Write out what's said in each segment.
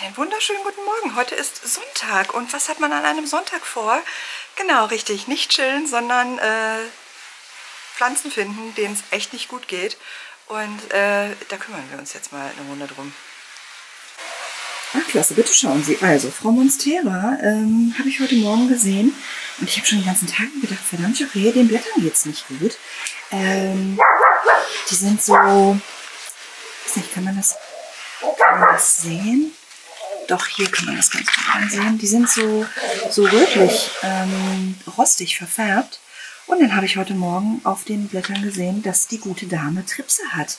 Einen wunderschönen guten Morgen. Heute ist Sonntag. Und was hat man an einem Sonntag vor? Genau, richtig. Nicht chillen, sondern äh, Pflanzen finden, denen es echt nicht gut geht. Und äh, da kümmern wir uns jetzt mal eine Runde drum. Ach, klasse, bitte schauen Sie. Also, Frau Monstera ähm, habe ich heute Morgen gesehen. Und ich habe schon den ganzen Tag gedacht, verdammt, okay, den Blättern geht es nicht gut. Ähm, die sind so, weiß nicht, kann man das, kann man das sehen? Doch, hier kann man das ganz gut ansehen. Die sind so, so rötlich, ähm, rostig verfärbt. Und dann habe ich heute Morgen auf den Blättern gesehen, dass die gute Dame Tripse hat.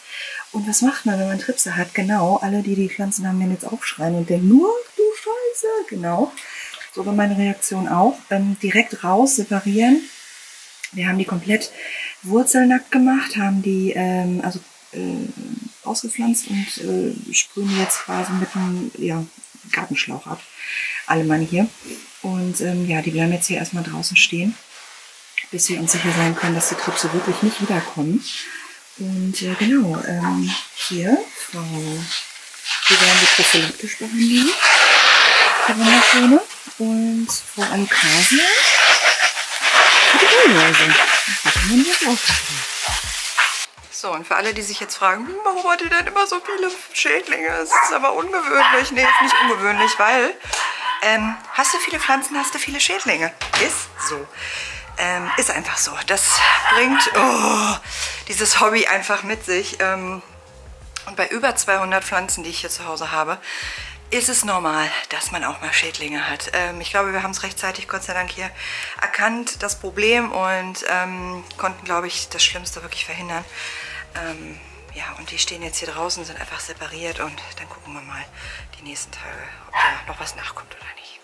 Und was macht man, wenn man Tripse hat? Genau, alle, die die Pflanzen haben, werden jetzt aufschreien und denken, nur du Scheiße, genau. So war meine Reaktion auch. Ähm, direkt raus, separieren. Wir haben die komplett wurzelnackt gemacht, haben die ähm, also äh, ausgepflanzt und äh, sprühen jetzt quasi mit einem ja, Gartenschlauch ab. Alle Mann hier. Und ähm, ja, die bleiben jetzt hier erstmal draußen stehen bis wir uns sicher sein können, dass die Tripse wirklich nicht wiederkommen. Und äh, genau, ähm, hier, Frau, die werden wir prophylaktisch behandeln. Die wunderschöne. Und Frau Alucasia. Die Grünläuse. Da kann man jetzt auch so, und für alle, die sich jetzt fragen, hm, warum hat ihr denn immer so viele Schädlinge? Das ist aber ungewöhnlich. Nee, ist nicht ungewöhnlich, weil ähm, hast du viele Pflanzen, hast du viele Schädlinge. Ist so. Ähm, ist einfach so. Das bringt oh, dieses Hobby einfach mit sich. Ähm, und bei über 200 Pflanzen, die ich hier zu Hause habe, ist es normal, dass man auch mal Schädlinge hat. Ähm, ich glaube, wir haben es rechtzeitig, Gott sei Dank, hier erkannt, das Problem und ähm, konnten, glaube ich, das Schlimmste wirklich verhindern. Ähm, ja, und die stehen jetzt hier draußen, sind einfach separiert und dann gucken wir mal die nächsten Tage, ob da noch was nachkommt oder nicht.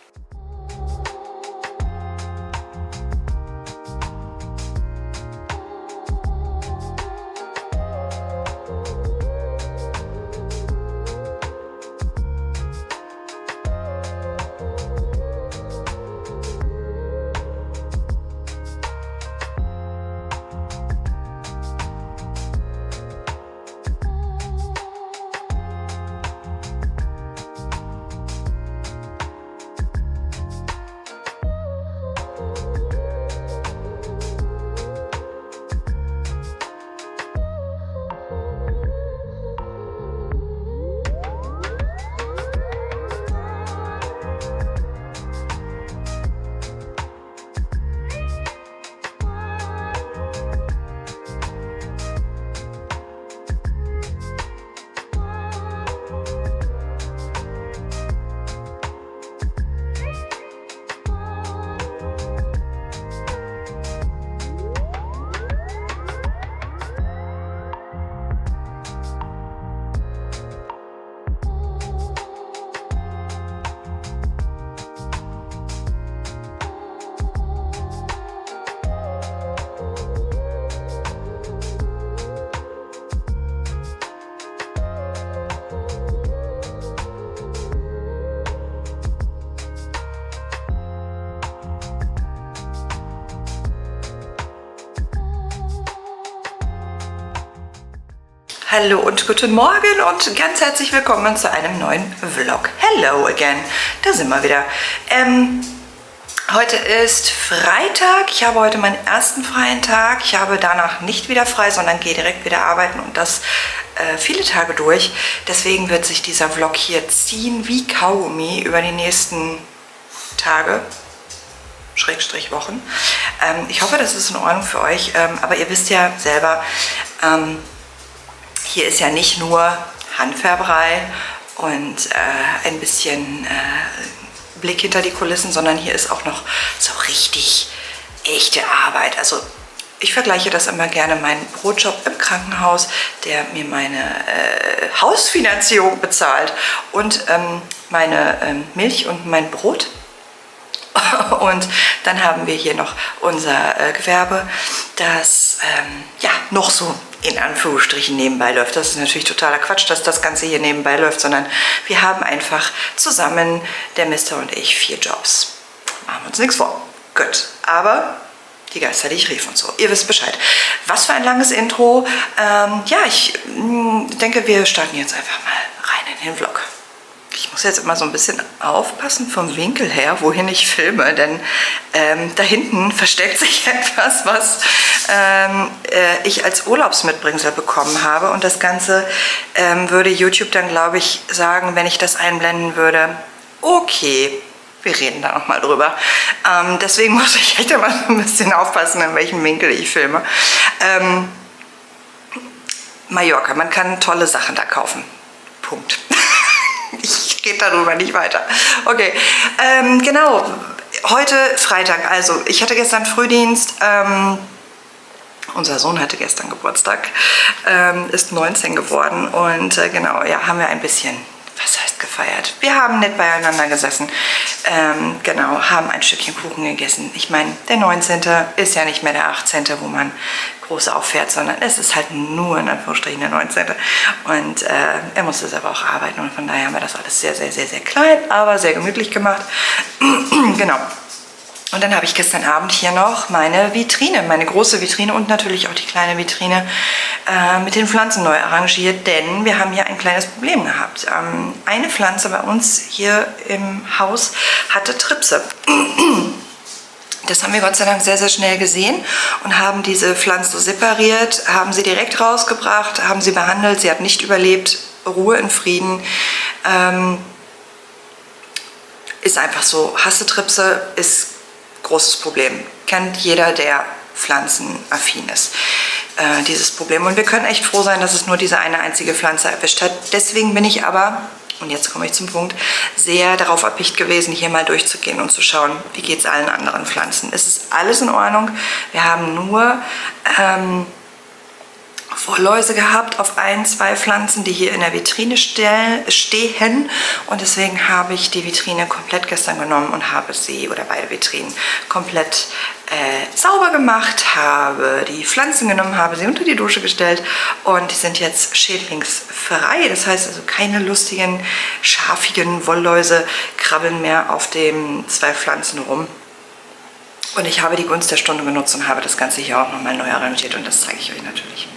Hallo und guten Morgen und ganz herzlich willkommen zu einem neuen Vlog. Hello again, da sind wir wieder. Ähm, heute ist Freitag, ich habe heute meinen ersten freien Tag. Ich habe danach nicht wieder frei, sondern gehe direkt wieder arbeiten und das äh, viele Tage durch. Deswegen wird sich dieser Vlog hier ziehen wie Kaugummi über die nächsten Tage, Schrägstrich Wochen. Ähm, ich hoffe, das ist in Ordnung für euch, ähm, aber ihr wisst ja selber, ähm, hier ist ja nicht nur Handfärberei und äh, ein bisschen äh, Blick hinter die Kulissen, sondern hier ist auch noch so richtig echte Arbeit. Also ich vergleiche das immer gerne, meinen Brotjob im Krankenhaus, der mir meine äh, Hausfinanzierung bezahlt und ähm, meine ähm, Milch und mein Brot. Und dann haben wir hier noch unser äh, Gewerbe, das ähm, ja noch so in Anführungsstrichen nebenbei läuft. Das ist natürlich totaler Quatsch, dass das Ganze hier nebenbei läuft, sondern wir haben einfach zusammen, der Mister und ich, vier Jobs. Machen wir uns nichts vor. Gut, aber die Geister, die ich rief und so. Ihr wisst Bescheid. Was für ein langes Intro. Ähm, ja, ich mh, mm, denke, wir starten jetzt einfach mal rein in den Vlog. Ich muss jetzt immer so ein bisschen aufpassen vom Winkel her, wohin ich filme, denn ähm, da hinten versteckt sich etwas, was ähm, äh, ich als Urlaubsmitbringsel bekommen habe. Und das Ganze ähm, würde YouTube dann, glaube ich, sagen, wenn ich das einblenden würde, okay, wir reden da nochmal drüber. Ähm, deswegen muss ich echt immer so ein bisschen aufpassen, in welchem Winkel ich filme. Ähm, Mallorca, man kann tolle Sachen da kaufen. Punkt. rede darüber nicht weiter. Okay, ähm, genau. Heute Freitag, also ich hatte gestern Frühdienst. Ähm, unser Sohn hatte gestern Geburtstag, ähm, ist 19 geworden und äh, genau, ja, haben wir ein bisschen was heißt gefeiert? Wir haben nett beieinander gesessen, ähm, genau, haben ein Stückchen Kuchen gegessen. Ich meine, der 19. ist ja nicht mehr der 18., wo man groß auffährt, sondern es ist halt nur in Anführungsstrichen der 19. Und äh, er musste selber auch arbeiten und von daher haben wir das alles sehr, sehr, sehr, sehr klein, aber sehr gemütlich gemacht. genau. Und dann habe ich gestern Abend hier noch meine Vitrine, meine große Vitrine und natürlich auch die kleine Vitrine äh, mit den Pflanzen neu arrangiert, denn wir haben hier ein kleines Problem gehabt. Ähm, eine Pflanze bei uns hier im Haus hatte Tripse. Das haben wir Gott sei Dank sehr, sehr schnell gesehen und haben diese Pflanze separiert, haben sie direkt rausgebracht, haben sie behandelt. Sie hat nicht überlebt. Ruhe in Frieden. Ähm, ist einfach so. Hassetripse ist großes Problem. Kennt jeder, der pflanzenaffin ist, äh, dieses Problem. Und wir können echt froh sein, dass es nur diese eine einzige Pflanze erwischt hat. Deswegen bin ich aber, und jetzt komme ich zum Punkt, sehr darauf erpicht gewesen, hier mal durchzugehen und zu schauen, wie geht es allen anderen Pflanzen. Es ist alles in Ordnung. Wir haben nur... Ähm, Vorläuse gehabt auf ein, zwei Pflanzen, die hier in der Vitrine stehen. Und deswegen habe ich die Vitrine komplett gestern genommen und habe sie, oder beide Vitrinen, komplett äh, sauber gemacht, habe die Pflanzen genommen, habe sie unter die Dusche gestellt und die sind jetzt schädlingsfrei. Das heißt also keine lustigen, schafigen Wollläuse krabbeln mehr auf den zwei Pflanzen rum. Und ich habe die Gunst der Stunde genutzt und habe das Ganze hier auch nochmal neu arrangiert und das zeige ich euch natürlich.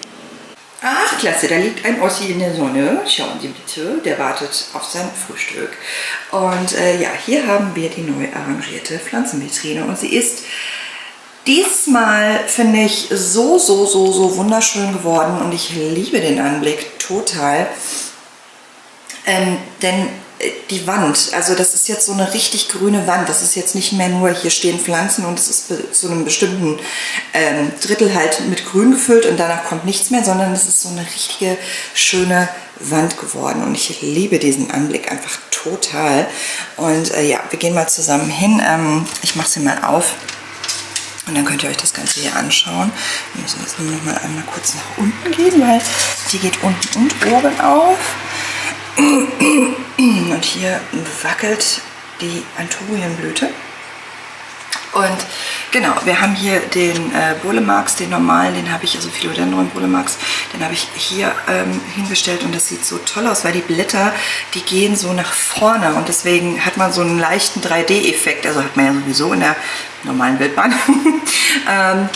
Ach, klasse, da liegt ein Ossi in der Sonne. Schauen Sie bitte, der wartet auf sein Frühstück. Und äh, ja, hier haben wir die neu arrangierte Pflanzenvitrine und sie ist diesmal, finde ich, so, so, so, so wunderschön geworden und ich liebe den Anblick total. Ähm, denn die Wand, also das ist jetzt so eine richtig grüne Wand. Das ist jetzt nicht mehr nur, hier stehen Pflanzen und es ist zu einem bestimmten ähm, Drittel halt mit Grün gefüllt und danach kommt nichts mehr, sondern es ist so eine richtige schöne Wand geworden und ich liebe diesen Anblick einfach total. Und äh, ja, wir gehen mal zusammen hin. Ähm, ich mache sie mal auf. Und dann könnt ihr euch das Ganze hier anschauen. Wir müssen jetzt nur noch mal einmal kurz nach unten gehen, weil die geht unten und oben auf. Und hier wackelt die Anthurienblüte. Und genau, wir haben hier den äh, Bulemax, den normalen, den habe ich, also Philodendron Bulemax, den habe ich hier ähm, hingestellt und das sieht so toll aus, weil die Blätter, die gehen so nach vorne und deswegen hat man so einen leichten 3D-Effekt, also hat man ja sowieso in der normalen Wildbahn. ähm,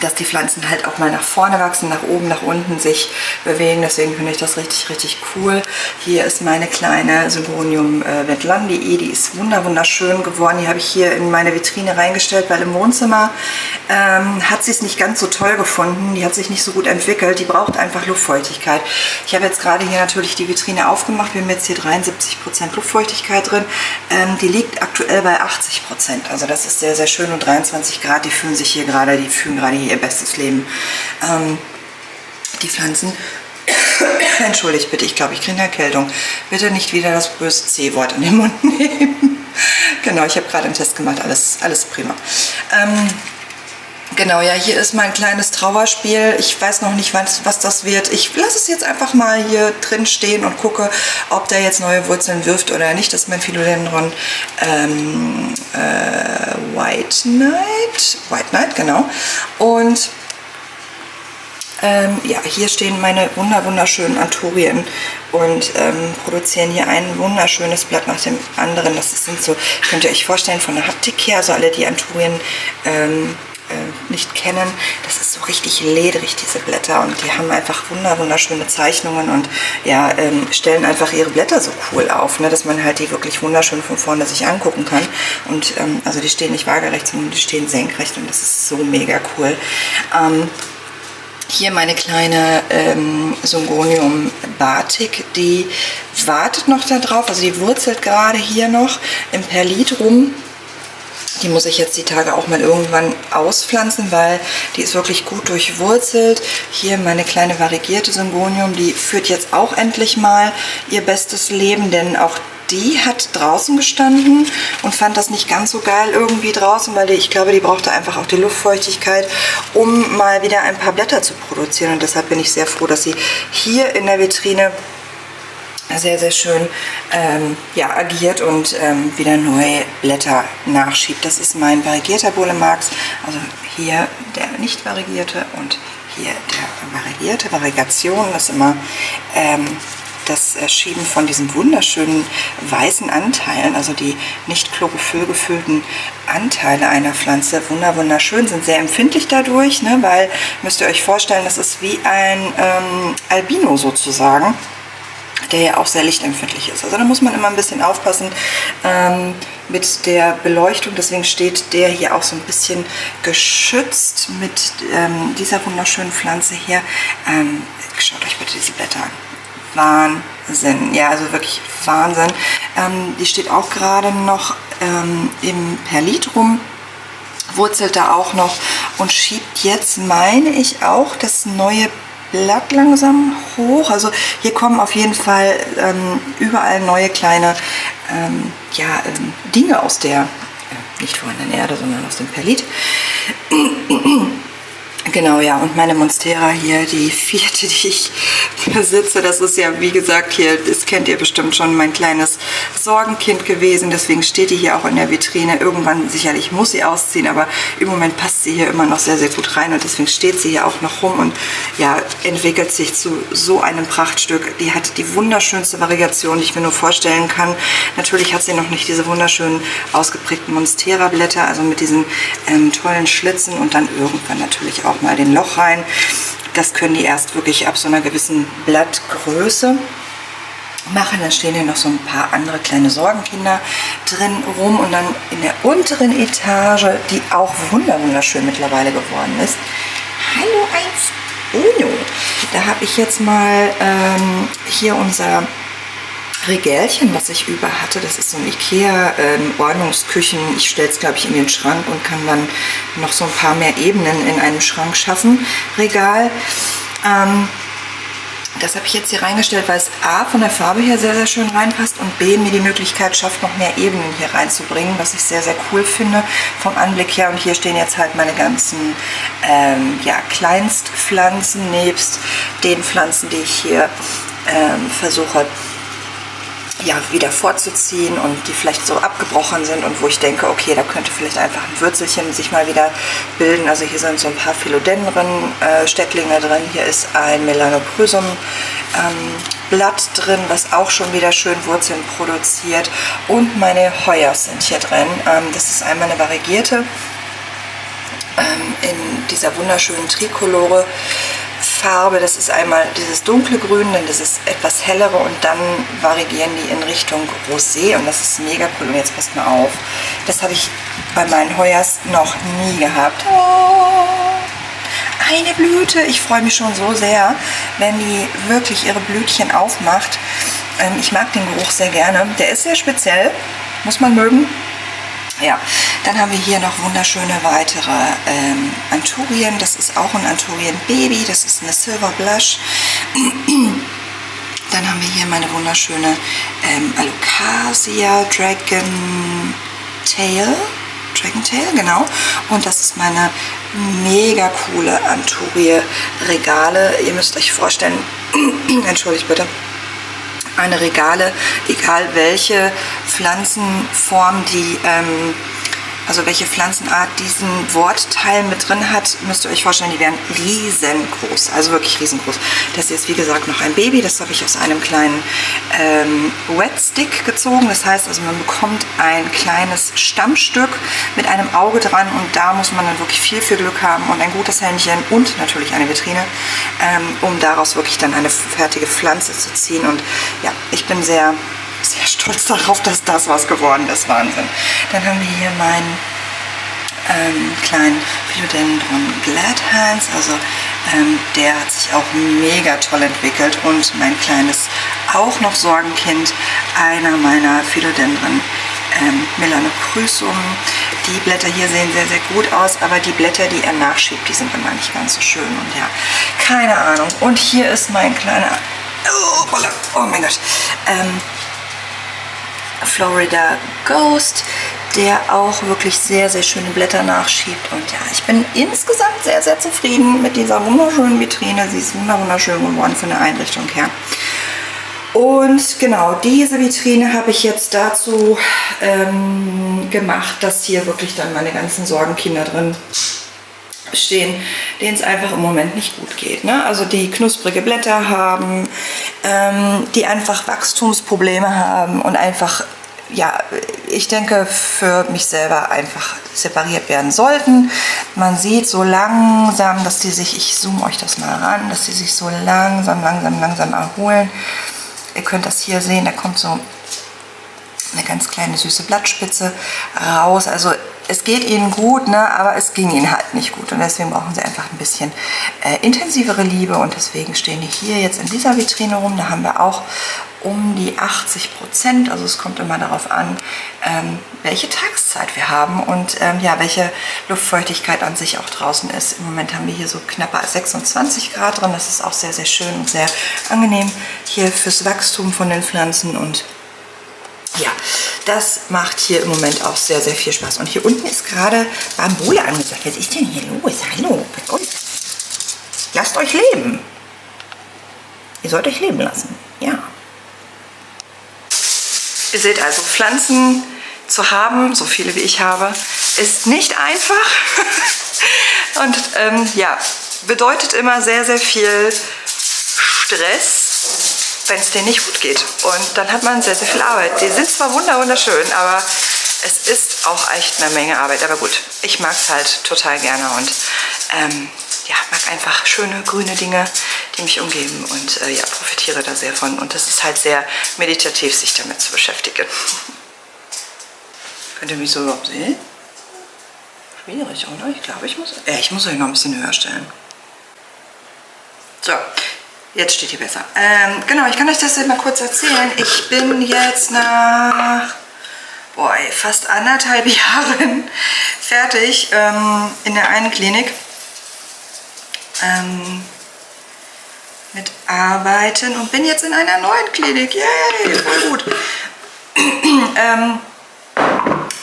dass die Pflanzen halt auch mal nach vorne wachsen, nach oben, nach unten sich bewegen. Deswegen finde ich das richtig, richtig cool. Hier ist meine kleine Symbonium äh, Vetlandii. Die ist wunderschön geworden. Die habe ich hier in meine Vitrine reingestellt, weil im Wohnzimmer ähm, hat sie es nicht ganz so toll gefunden. Die hat sich nicht so gut entwickelt. Die braucht einfach Luftfeuchtigkeit. Ich habe jetzt gerade hier natürlich die Vitrine aufgemacht. Wir haben jetzt hier 73% Luftfeuchtigkeit drin. Ähm, die liegt aktuell bei 80%. Also das ist sehr, sehr schön. Und 23 Grad, die fühlen sich hier gerade, die fühlen gerade hier ihr bestes Leben. Ähm, die Pflanzen Entschuldigt bitte, ich glaube, ich kriege eine Erkältung. Bitte nicht wieder das böse C-Wort in den Mund nehmen. genau, ich habe gerade einen Test gemacht, alles, alles prima. Ähm, genau, ja, hier ist mein kleines Trauerspiel. Ich weiß noch nicht, was, was das wird. Ich lasse es jetzt einfach mal hier drin stehen und gucke, ob der jetzt neue Wurzeln wirft oder nicht. Das ist mein Philodendron ähm, äh, White Knight. White Knight, genau. Und ähm, ja, hier stehen meine wunder wunderschönen Anturien und ähm, produzieren hier ein wunderschönes Blatt nach dem anderen. Das sind so, könnt ihr euch vorstellen, von der Haptik her, also alle die Anturien ähm, äh, nicht kennen, das ist so richtig ledrig, diese Blätter. Und die haben einfach wunderschöne Zeichnungen und ja, ähm, stellen einfach ihre Blätter so cool auf, ne, dass man halt die wirklich wunderschön von vorne sich angucken kann. Und ähm, also die stehen nicht waagerecht, sondern die stehen senkrecht und das ist so mega cool. Ähm, hier meine kleine ähm, Sungonium Batik, die wartet noch da drauf, also die wurzelt gerade hier noch im Perlit rum. Die muss ich jetzt die Tage auch mal irgendwann auspflanzen, weil die ist wirklich gut durchwurzelt. Hier meine kleine variegierte Syngonium, die führt jetzt auch endlich mal ihr bestes Leben, denn auch die hat draußen gestanden und fand das nicht ganz so geil irgendwie draußen, weil die, ich glaube, die brauchte einfach auch die Luftfeuchtigkeit, um mal wieder ein paar Blätter zu produzieren. Und deshalb bin ich sehr froh, dass sie hier in der Vitrine sehr, sehr schön ähm, ja, agiert und ähm, wieder neue Blätter nachschiebt. Das ist mein variegierter Bolemax, also hier der nicht variegierte und hier der variegierte. Variegation ist immer ähm, das Schieben von diesen wunderschönen weißen Anteilen, also die nicht Chlorophyll gefüllten Anteile einer Pflanze, wunderschön, sind sehr empfindlich dadurch, ne, weil, müsst ihr euch vorstellen, das ist wie ein ähm, Albino sozusagen der ja auch sehr lichtempfindlich ist. Also da muss man immer ein bisschen aufpassen ähm, mit der Beleuchtung. Deswegen steht der hier auch so ein bisschen geschützt mit ähm, dieser wunderschönen Pflanze hier. Ähm, schaut euch bitte diese Blätter an. Wahnsinn. Ja, also wirklich Wahnsinn. Ähm, die steht auch gerade noch ähm, im Perlit rum wurzelt da auch noch und schiebt jetzt, meine ich, auch das neue Blatt langsam hoch. Also hier kommen auf jeden Fall ähm, überall neue kleine ähm, ja, ähm, Dinge aus der, äh, nicht vorhandenen Erde, sondern aus dem Perlit. Genau, ja, und meine Monstera hier, die vierte, die ich besitze, das ist ja, wie gesagt, hier, das kennt ihr bestimmt schon, mein kleines Sorgenkind gewesen, deswegen steht die hier auch in der Vitrine. Irgendwann sicherlich muss sie ausziehen, aber im Moment passt sie hier immer noch sehr, sehr gut rein und deswegen steht sie hier auch noch rum und ja, entwickelt sich zu so einem Prachtstück. Die hat die wunderschönste Variation, die ich mir nur vorstellen kann. Natürlich hat sie noch nicht diese wunderschönen ausgeprägten Monstera-Blätter, also mit diesen ähm, tollen Schlitzen und dann irgendwann natürlich auch mal den Loch rein. Das können die erst wirklich ab so einer gewissen Blattgröße machen. Dann stehen hier noch so ein paar andere kleine Sorgenkinder drin rum und dann in der unteren Etage, die auch wunderschön mittlerweile geworden ist. Hallo 1 Uno. Da habe ich jetzt mal ähm, hier unser Regälchen, was ich über hatte. Das ist so ein Ikea-Ordnungsküchen. Ähm, ich stelle es, glaube ich, in den Schrank und kann dann noch so ein paar mehr Ebenen in einem Schrank schaffen. Regal. Ähm, das habe ich jetzt hier reingestellt, weil es A von der Farbe her sehr, sehr schön reinpasst und B mir die Möglichkeit schafft, noch mehr Ebenen hier reinzubringen, was ich sehr, sehr cool finde vom Anblick her. Und hier stehen jetzt halt meine ganzen ähm, ja, Kleinstpflanzen nebst den Pflanzen, die ich hier ähm, versuche ja, wieder vorzuziehen und die vielleicht so abgebrochen sind und wo ich denke, okay, da könnte vielleicht einfach ein Würzelchen sich mal wieder bilden. Also hier sind so ein paar Philodendron äh, drin. Hier ist ein Melanophrysum ähm, Blatt drin, was auch schon wieder schön Wurzeln produziert. Und meine Heuers sind hier drin. Ähm, das ist einmal eine variegierte ähm, in dieser wunderschönen Trikolore Farbe. Das ist einmal dieses dunkle Grün, dann dieses etwas hellere und dann variieren die in Richtung Rosé und das ist mega cool. Und jetzt passt mal auf, das habe ich bei meinen Heuers noch nie gehabt. Oh, eine Blüte. Ich freue mich schon so sehr, wenn die wirklich ihre Blütchen aufmacht. Ähm, ich mag den Geruch sehr gerne. Der ist sehr speziell, muss man mögen. Ja, dann haben wir hier noch wunderschöne weitere ähm, Anturien. Das ist auch ein Anturien Baby. Das ist eine Silver Blush. Dann haben wir hier meine wunderschöne ähm, Alocasia Dragon Tail. Dragon Tail, genau. Und das ist meine mega coole Anturie Regale. Ihr müsst euch vorstellen, entschuldigt bitte, meine Regale, egal welche Pflanzenform die ähm, also welche Pflanzenart diesen Wortteil mit drin hat, müsst ihr euch vorstellen, die wären riesengroß, also wirklich riesengroß. Das ist wie gesagt noch ein Baby, das habe ich aus einem kleinen ähm, Wet Stick gezogen. Das heißt also, man bekommt ein kleines Stammstück mit einem Auge dran und da muss man dann wirklich viel, viel Glück haben und ein gutes Händchen und natürlich eine Vitrine, ähm, um daraus wirklich dann eine fertige Pflanze zu ziehen. Und ja, ich bin sehr sehr stolz darauf, dass das was geworden ist. Wahnsinn. Dann haben wir hier meinen ähm, kleinen Philodendron Gladhands. Also ähm, der hat sich auch mega toll entwickelt. Und mein kleines, auch noch Sorgenkind, einer meiner Philodendron ähm, Melanochrysum. Die Blätter hier sehen sehr, sehr gut aus, aber die Blätter, die er nachschiebt, die sind immer nicht ganz so schön. Und ja, keine Ahnung. Und hier ist mein kleiner... Oh, oh mein Gott. Ähm, Florida Ghost, der auch wirklich sehr, sehr schöne Blätter nachschiebt. Und ja, ich bin insgesamt sehr, sehr zufrieden mit dieser wunderschönen Vitrine. Sie ist wunderschön geworden von der Einrichtung her. Und genau, diese Vitrine habe ich jetzt dazu ähm, gemacht, dass hier wirklich dann meine ganzen Sorgenkinder drin stehen, denen es einfach im Moment nicht gut geht. Ne? Also die knusprige Blätter haben, ähm, die einfach Wachstumsprobleme haben und einfach, ja, ich denke, für mich selber einfach separiert werden sollten. Man sieht so langsam, dass die sich, ich zoome euch das mal ran, dass die sich so langsam, langsam, langsam erholen. Ihr könnt das hier sehen, da kommt so eine ganz kleine süße Blattspitze raus. Also es geht ihnen gut, ne, aber es ging ihnen halt nicht gut und deswegen brauchen sie einfach ein bisschen äh, intensivere Liebe und deswegen stehen die hier jetzt in dieser Vitrine rum. Da haben wir auch um die 80 Prozent, also es kommt immer darauf an, ähm, welche Tageszeit wir haben und ähm, ja, welche Luftfeuchtigkeit an sich auch draußen ist. Im Moment haben wir hier so knapper 26 Grad drin, das ist auch sehr, sehr schön und sehr angenehm hier fürs Wachstum von den Pflanzen und ja, das macht hier im Moment auch sehr, sehr viel Spaß. Und hier unten ist gerade Bambule angesagt. Was ist denn hier los? Hallo, Lasst euch leben. Ihr sollt euch leben lassen. Ja. Ihr seht also, Pflanzen zu haben, so viele wie ich habe, ist nicht einfach. Und ähm, ja, bedeutet immer sehr, sehr viel Stress wenn es denen nicht gut geht. Und dann hat man sehr, sehr viel Arbeit. Die sind zwar wunderschön, aber es ist auch echt eine Menge Arbeit. Aber gut, ich mag es halt total gerne und ähm, ja, mag einfach schöne grüne Dinge, die mich umgeben und äh, ja, profitiere da sehr von. Und es ist halt sehr meditativ, sich damit zu beschäftigen. Könnt ihr mich so überhaupt sehen? Schwierig, oder? Ich glaube, ich muss... Äh, ich muss euch noch ein bisschen höher stellen. So, Jetzt steht hier besser. Ähm, genau, ich kann euch das mal kurz erzählen. Ich bin jetzt nach boah, fast anderthalb Jahren fertig ähm, in der einen Klinik ähm, mit Arbeiten und bin jetzt in einer neuen Klinik. Yay, voll gut. ähm,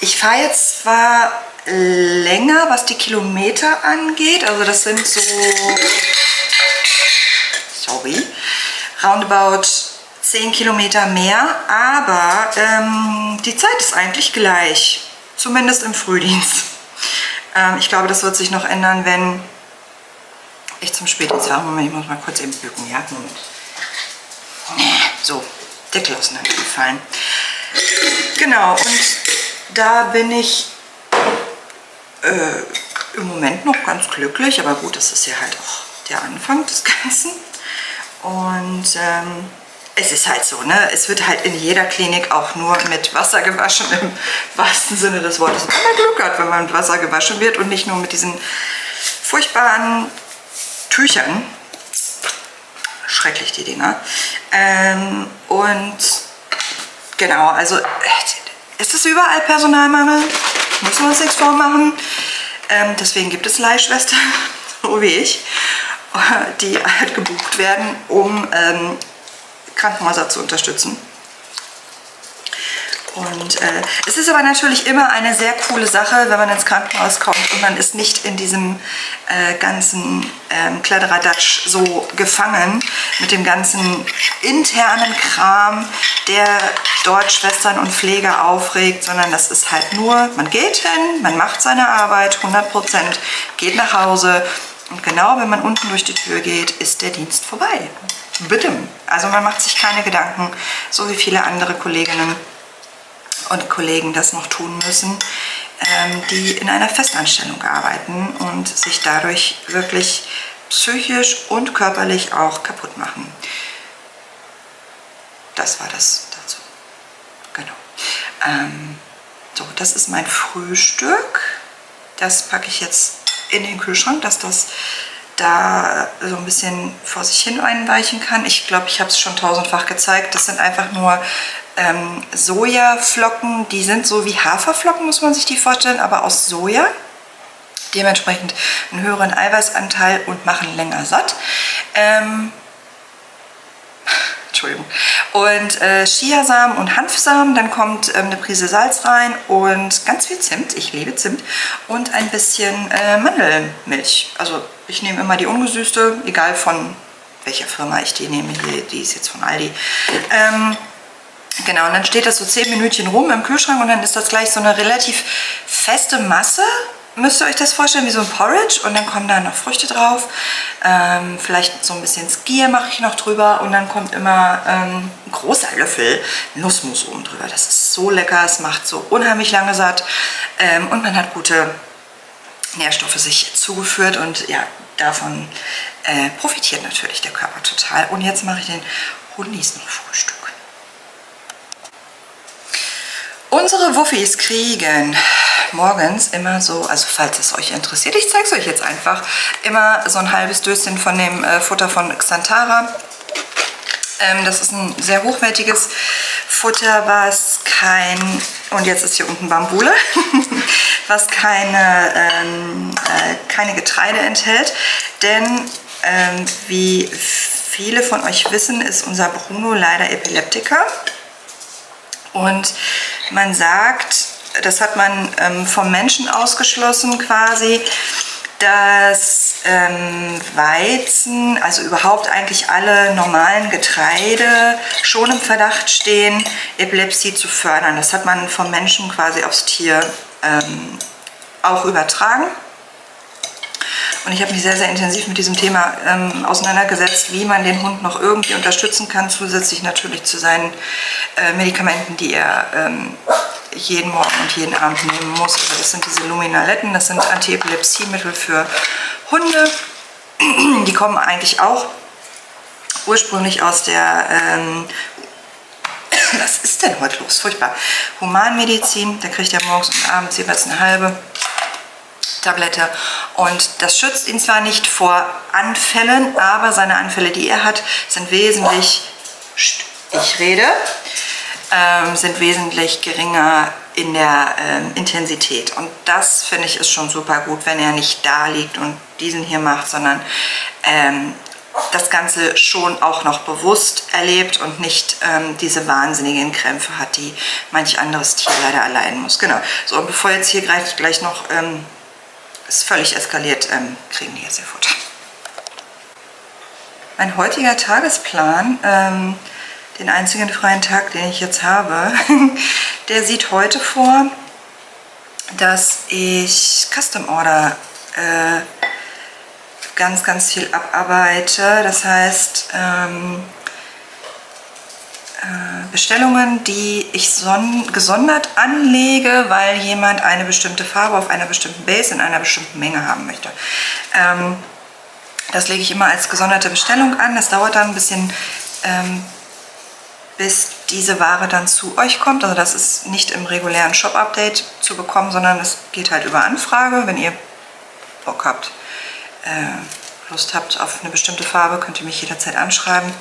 ich fahre jetzt zwar länger, was die Kilometer angeht. Also das sind so sorry, roundabout 10 Kilometer mehr, aber ähm, die Zeit ist eigentlich gleich, zumindest im Frühdienst. Ähm, ich glaube, das wird sich noch ändern, wenn ich zum Spätdienst fahre. Moment, ich muss mal kurz eben bücken, ja, Moment. So, Deckel auseinandergefallen. Genau, und da bin ich äh, im Moment noch ganz glücklich, aber gut, das ist ja halt auch der Anfang des Ganzen. Und ähm, es ist halt so, ne? es wird halt in jeder Klinik auch nur mit Wasser gewaschen, im wahrsten Sinne des Wortes. Wenn man Glück hat, wenn man mit Wasser gewaschen wird und nicht nur mit diesen furchtbaren Tüchern. Schrecklich, die Dinger. Ähm, und genau, also es ist überall Personalmangel, müssen wir uns nichts vormachen. Ähm, deswegen gibt es Leihschwestern, so wie ich die halt gebucht werden, um ähm, Krankenhäuser zu unterstützen. Und äh, es ist aber natürlich immer eine sehr coole Sache, wenn man ins Krankenhaus kommt und man ist nicht in diesem äh, ganzen ähm, Kladderadatsch so gefangen mit dem ganzen internen Kram, der dort Schwestern und Pfleger aufregt, sondern das ist halt nur, man geht hin, man macht seine Arbeit 100 Prozent, geht nach Hause und genau wenn man unten durch die Tür geht, ist der Dienst vorbei. Bitte. Also man macht sich keine Gedanken, so wie viele andere Kolleginnen und Kollegen das noch tun müssen, ähm, die in einer Festanstellung arbeiten und sich dadurch wirklich psychisch und körperlich auch kaputt machen. Das war das dazu. Genau. Ähm, so, das ist mein Frühstück. Das packe ich jetzt in den Kühlschrank, dass das da so ein bisschen vor sich hin einweichen kann. Ich glaube, ich habe es schon tausendfach gezeigt. Das sind einfach nur ähm, Sojaflocken, die sind so wie Haferflocken, muss man sich die vorstellen, aber aus Soja. Dementsprechend einen höheren Eiweißanteil und machen länger satt. Ähm, Entschuldigung. Und äh, Chiasamen und Hanfsamen, dann kommt ähm, eine Prise Salz rein und ganz viel Zimt, ich liebe Zimt, und ein bisschen äh, Mandelmilch. Also ich nehme immer die ungesüßte, egal von welcher Firma ich die nehme. Die, die ist jetzt von Aldi. Ähm, Genau, und dann steht das so 10 Minütchen rum im Kühlschrank und dann ist das gleich so eine relativ feste Masse. Müsst ihr euch das vorstellen, wie so ein Porridge und dann kommen da noch Früchte drauf. Ähm, vielleicht so ein bisschen Skier mache ich noch drüber und dann kommt immer ähm, ein großer Löffel Nussmus oben drüber. Das ist so lecker, es macht so unheimlich lange satt ähm, und man hat gute Nährstoffe sich zugeführt und ja, davon äh, profitiert natürlich der Körper total. Und jetzt mache ich den Hundis noch Frühstück. Unsere Wuffis kriegen morgens immer so, also falls es euch interessiert, ich zeige es euch jetzt einfach, immer so ein halbes Döschen von dem äh, Futter von Xantara. Ähm, das ist ein sehr hochwertiges Futter, was kein, und jetzt ist hier unten Bambule, was keine, ähm, äh, keine Getreide enthält. Denn ähm, wie viele von euch wissen, ist unser Bruno leider Epileptiker. Und man sagt, das hat man ähm, vom Menschen ausgeschlossen quasi, dass ähm, Weizen, also überhaupt eigentlich alle normalen Getreide schon im Verdacht stehen, Epilepsie zu fördern. Das hat man vom Menschen quasi aufs Tier ähm, auch übertragen. Und ich habe mich sehr, sehr intensiv mit diesem Thema ähm, auseinandergesetzt, wie man den Hund noch irgendwie unterstützen kann, zusätzlich natürlich zu seinen äh, Medikamenten, die er ähm, jeden Morgen und jeden Abend nehmen muss. Also das sind diese Luminaletten, das sind Antiepilepsiemittel für Hunde. Die kommen eigentlich auch ursprünglich aus der ähm, was ist denn heute los? Furchtbar. Humanmedizin, da kriegt er morgens und abends jeweils eine halbe. Tablette. Und das schützt ihn zwar nicht vor Anfällen, aber seine Anfälle, die er hat, sind wesentlich, ich rede, ähm, sind wesentlich geringer in der ähm, Intensität. Und das finde ich ist schon super gut, wenn er nicht da liegt und diesen hier macht, sondern ähm, das Ganze schon auch noch bewusst erlebt und nicht ähm, diese wahnsinnigen Krämpfe hat, die manch anderes Tier leider erleiden muss. Genau. So, und bevor jetzt hier gleich, gleich noch ähm, ist völlig eskaliert, ähm, kriegen die jetzt ihr Futter. Mein heutiger Tagesplan, ähm, den einzigen freien Tag, den ich jetzt habe, der sieht heute vor, dass ich Custom Order äh, ganz, ganz viel abarbeite. Das heißt, ähm, äh, Bestellungen, die ich gesondert anlege, weil jemand eine bestimmte Farbe auf einer bestimmten Base in einer bestimmten Menge haben möchte. Ähm, das lege ich immer als gesonderte Bestellung an. Das dauert dann ein bisschen, ähm, bis diese Ware dann zu euch kommt. Also das ist nicht im regulären Shop-Update zu bekommen, sondern es geht halt über Anfrage. Wenn ihr Bock habt, äh, Lust habt auf eine bestimmte Farbe, könnt ihr mich jederzeit anschreiben.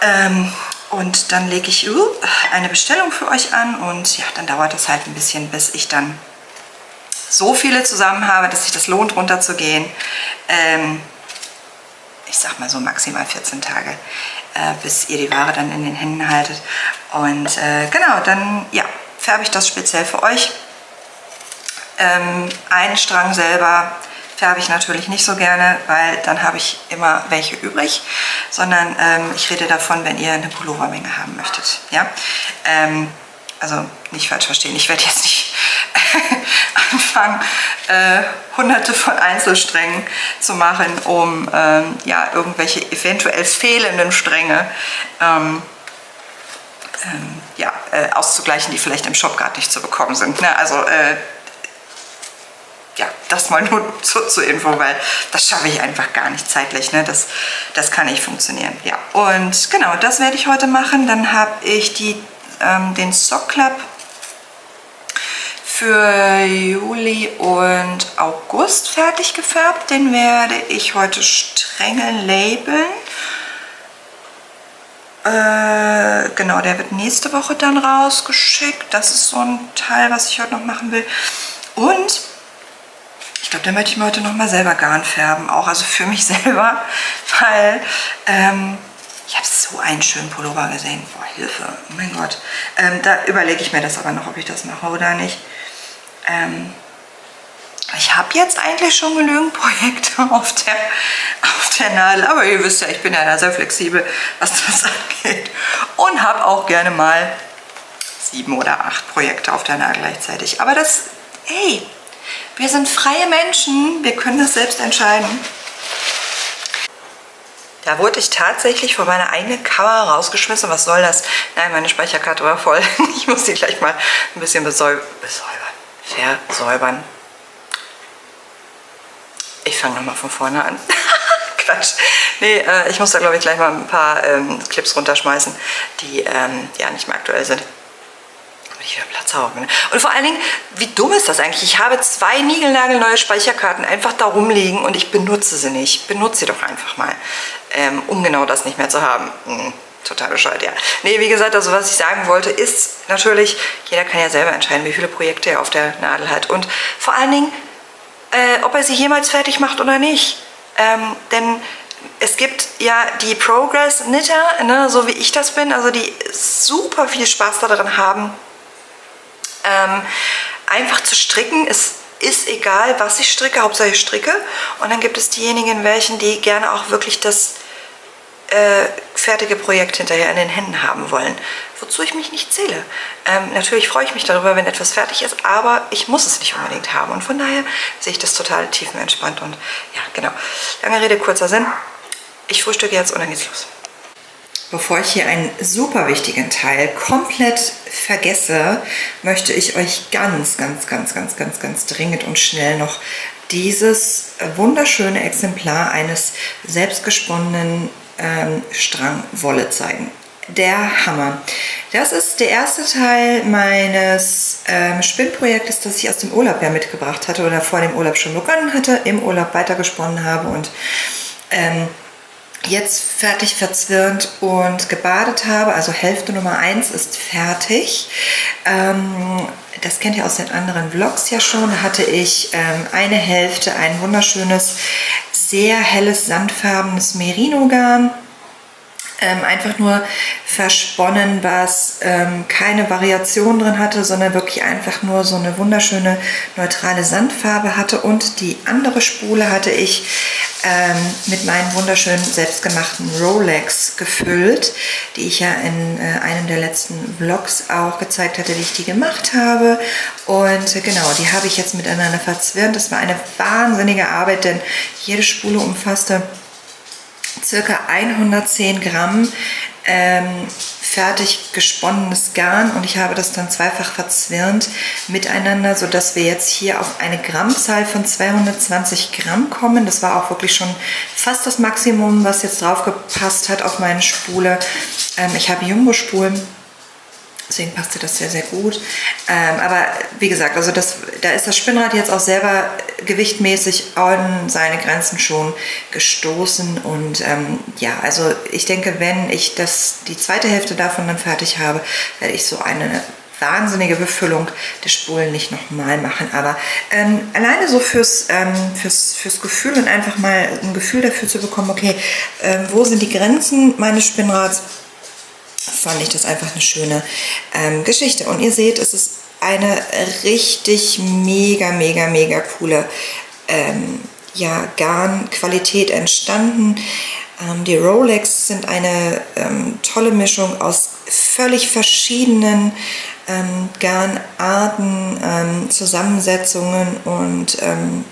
Ähm, und dann lege ich eine Bestellung für euch an und ja, dann dauert das halt ein bisschen, bis ich dann so viele zusammen habe, dass sich das lohnt, runterzugehen. Ähm, ich sag mal so maximal 14 Tage. äh, bis ihr die Ware dann in den Händen haltet. Und äh, genau, dann ja, färbe ich das speziell für euch. Ähm, einen Strang selber färbe ich natürlich nicht so gerne, weil dann habe ich immer welche übrig, sondern ähm, ich rede davon, wenn ihr eine Pullovermenge haben möchtet. Ja? Ähm, also nicht falsch verstehen, ich werde jetzt nicht anfangen, äh, hunderte von Einzelsträngen zu machen, um ähm, ja, irgendwelche eventuell fehlenden Stränge ähm, ähm, ja, äh, auszugleichen, die vielleicht im Shop gerade nicht zu bekommen sind. Ne? Also äh, ja, das mal nur zur, zur Info, weil das schaffe ich einfach gar nicht zeitlich. Ne? Das, das kann nicht funktionieren. Ja, und genau, das werde ich heute machen. Dann habe ich die, ähm, den Sock Club für Juli und August fertig gefärbt. Den werde ich heute streng labeln. Äh, genau, der wird nächste Woche dann rausgeschickt. Das ist so ein Teil, was ich heute noch machen will. Und ich glaube, da möchte ich mir heute noch mal selber Garn färben. Auch also für mich selber, weil ähm, ich habe so einen schönen Pullover gesehen. Boah, Hilfe, oh mein Gott. Ähm, da überlege ich mir das aber noch, ob ich das mache oder nicht. Ähm, ich habe jetzt eigentlich schon genügend Projekte auf der, auf der Nadel, aber ihr wisst ja, ich bin ja da sehr flexibel, was das angeht. Und habe auch gerne mal sieben oder acht Projekte auf der Nadel gleichzeitig. Aber das, hey, wir sind freie Menschen, wir können das selbst entscheiden. Da wurde ich tatsächlich von meiner eigenen Kamera rausgeschmissen. Was soll das? Nein, meine Speicherkarte war voll. Ich muss die gleich mal ein bisschen besäubern. Versäubern. Ich fange nochmal von vorne an. Quatsch. Nee, äh, ich muss da glaube ich gleich mal ein paar ähm, Clips runterschmeißen, die ähm, ja nicht mehr aktuell sind. Ich wieder Platz habe. Ne? Und vor allen Dingen, wie dumm ist das eigentlich? Ich habe zwei niegelnagelneue Speicherkarten einfach da rumliegen und ich benutze sie nicht. Benutze sie doch einfach mal, ähm, um genau das nicht mehr zu haben. Hm total bescheuert, ja. Nee, wie gesagt, also was ich sagen wollte, ist natürlich, jeder kann ja selber entscheiden, wie viele Projekte er auf der Nadel hat. Und vor allen Dingen, äh, ob er sie jemals fertig macht oder nicht. Ähm, denn es gibt ja die Progress Knitter, ne, so wie ich das bin, also die super viel Spaß daran haben, ähm, einfach zu stricken. Es ist egal, was ich stricke, Hauptsache ich stricke. Und dann gibt es diejenigen, welchen, die gerne auch wirklich das äh, fertige Projekt hinterher in den Händen haben wollen, wozu ich mich nicht zähle. Ähm, natürlich freue ich mich darüber, wenn etwas fertig ist, aber ich muss es nicht unbedingt haben und von daher sehe ich das total tiefenentspannt und ja, genau. Lange Rede, kurzer Sinn. Ich frühstücke jetzt und dann geht's los. Bevor ich hier einen super wichtigen Teil komplett vergesse, möchte ich euch ganz, ganz, ganz, ganz, ganz, ganz dringend und schnell noch dieses wunderschöne Exemplar eines selbstgesponnenen ähm, Strang Wolle zeigen. Der Hammer. Das ist der erste Teil meines ähm, Spinnprojektes, das ich aus dem Urlaub ja mitgebracht hatte oder vor dem Urlaub schon begonnen hatte, im Urlaub weitergesponnen habe und ähm, jetzt fertig verzwirnt und gebadet habe. Also Hälfte Nummer 1 ist fertig. Ähm, das kennt ihr aus den anderen Vlogs ja schon. Da hatte ich ähm, eine Hälfte, ein wunderschönes sehr helles, sandfarbenes Merino-Garn. Ähm, einfach nur versponnen, was ähm, keine Variation drin hatte, sondern wirklich einfach nur so eine wunderschöne neutrale Sandfarbe hatte. Und die andere Spule hatte ich ähm, mit meinen wunderschönen selbstgemachten Rolex gefüllt, die ich ja in äh, einem der letzten Vlogs auch gezeigt hatte, wie ich die gemacht habe. Und äh, genau, die habe ich jetzt miteinander verzwirnt. Das war eine wahnsinnige Arbeit, denn jede Spule umfasste circa 110 Gramm ähm, fertig gesponnenes Garn und ich habe das dann zweifach verzwirnt miteinander, sodass wir jetzt hier auf eine Grammzahl von 220 Gramm kommen. Das war auch wirklich schon fast das Maximum, was jetzt drauf gepasst hat auf meine Spule. Ähm, ich habe Jumbo-Spulen Deswegen passte das sehr, sehr gut. Ähm, aber wie gesagt, also das, da ist das Spinnrad jetzt auch selber gewichtmäßig an seine Grenzen schon gestoßen. Und ähm, ja, also ich denke, wenn ich das, die zweite Hälfte davon dann fertig habe, werde ich so eine wahnsinnige Befüllung der Spulen nicht nochmal machen. Aber ähm, alleine so fürs, ähm, fürs, fürs Gefühl und einfach mal ein Gefühl dafür zu bekommen, okay, äh, wo sind die Grenzen meines Spinnrads, fand ich das einfach eine schöne ähm, Geschichte. Und ihr seht, es ist eine richtig mega, mega, mega coole ähm, ja, Garnqualität entstanden. Ähm, die Rolex sind eine ähm, tolle Mischung aus völlig verschiedenen ähm, Garnarten, ähm, Zusammensetzungen und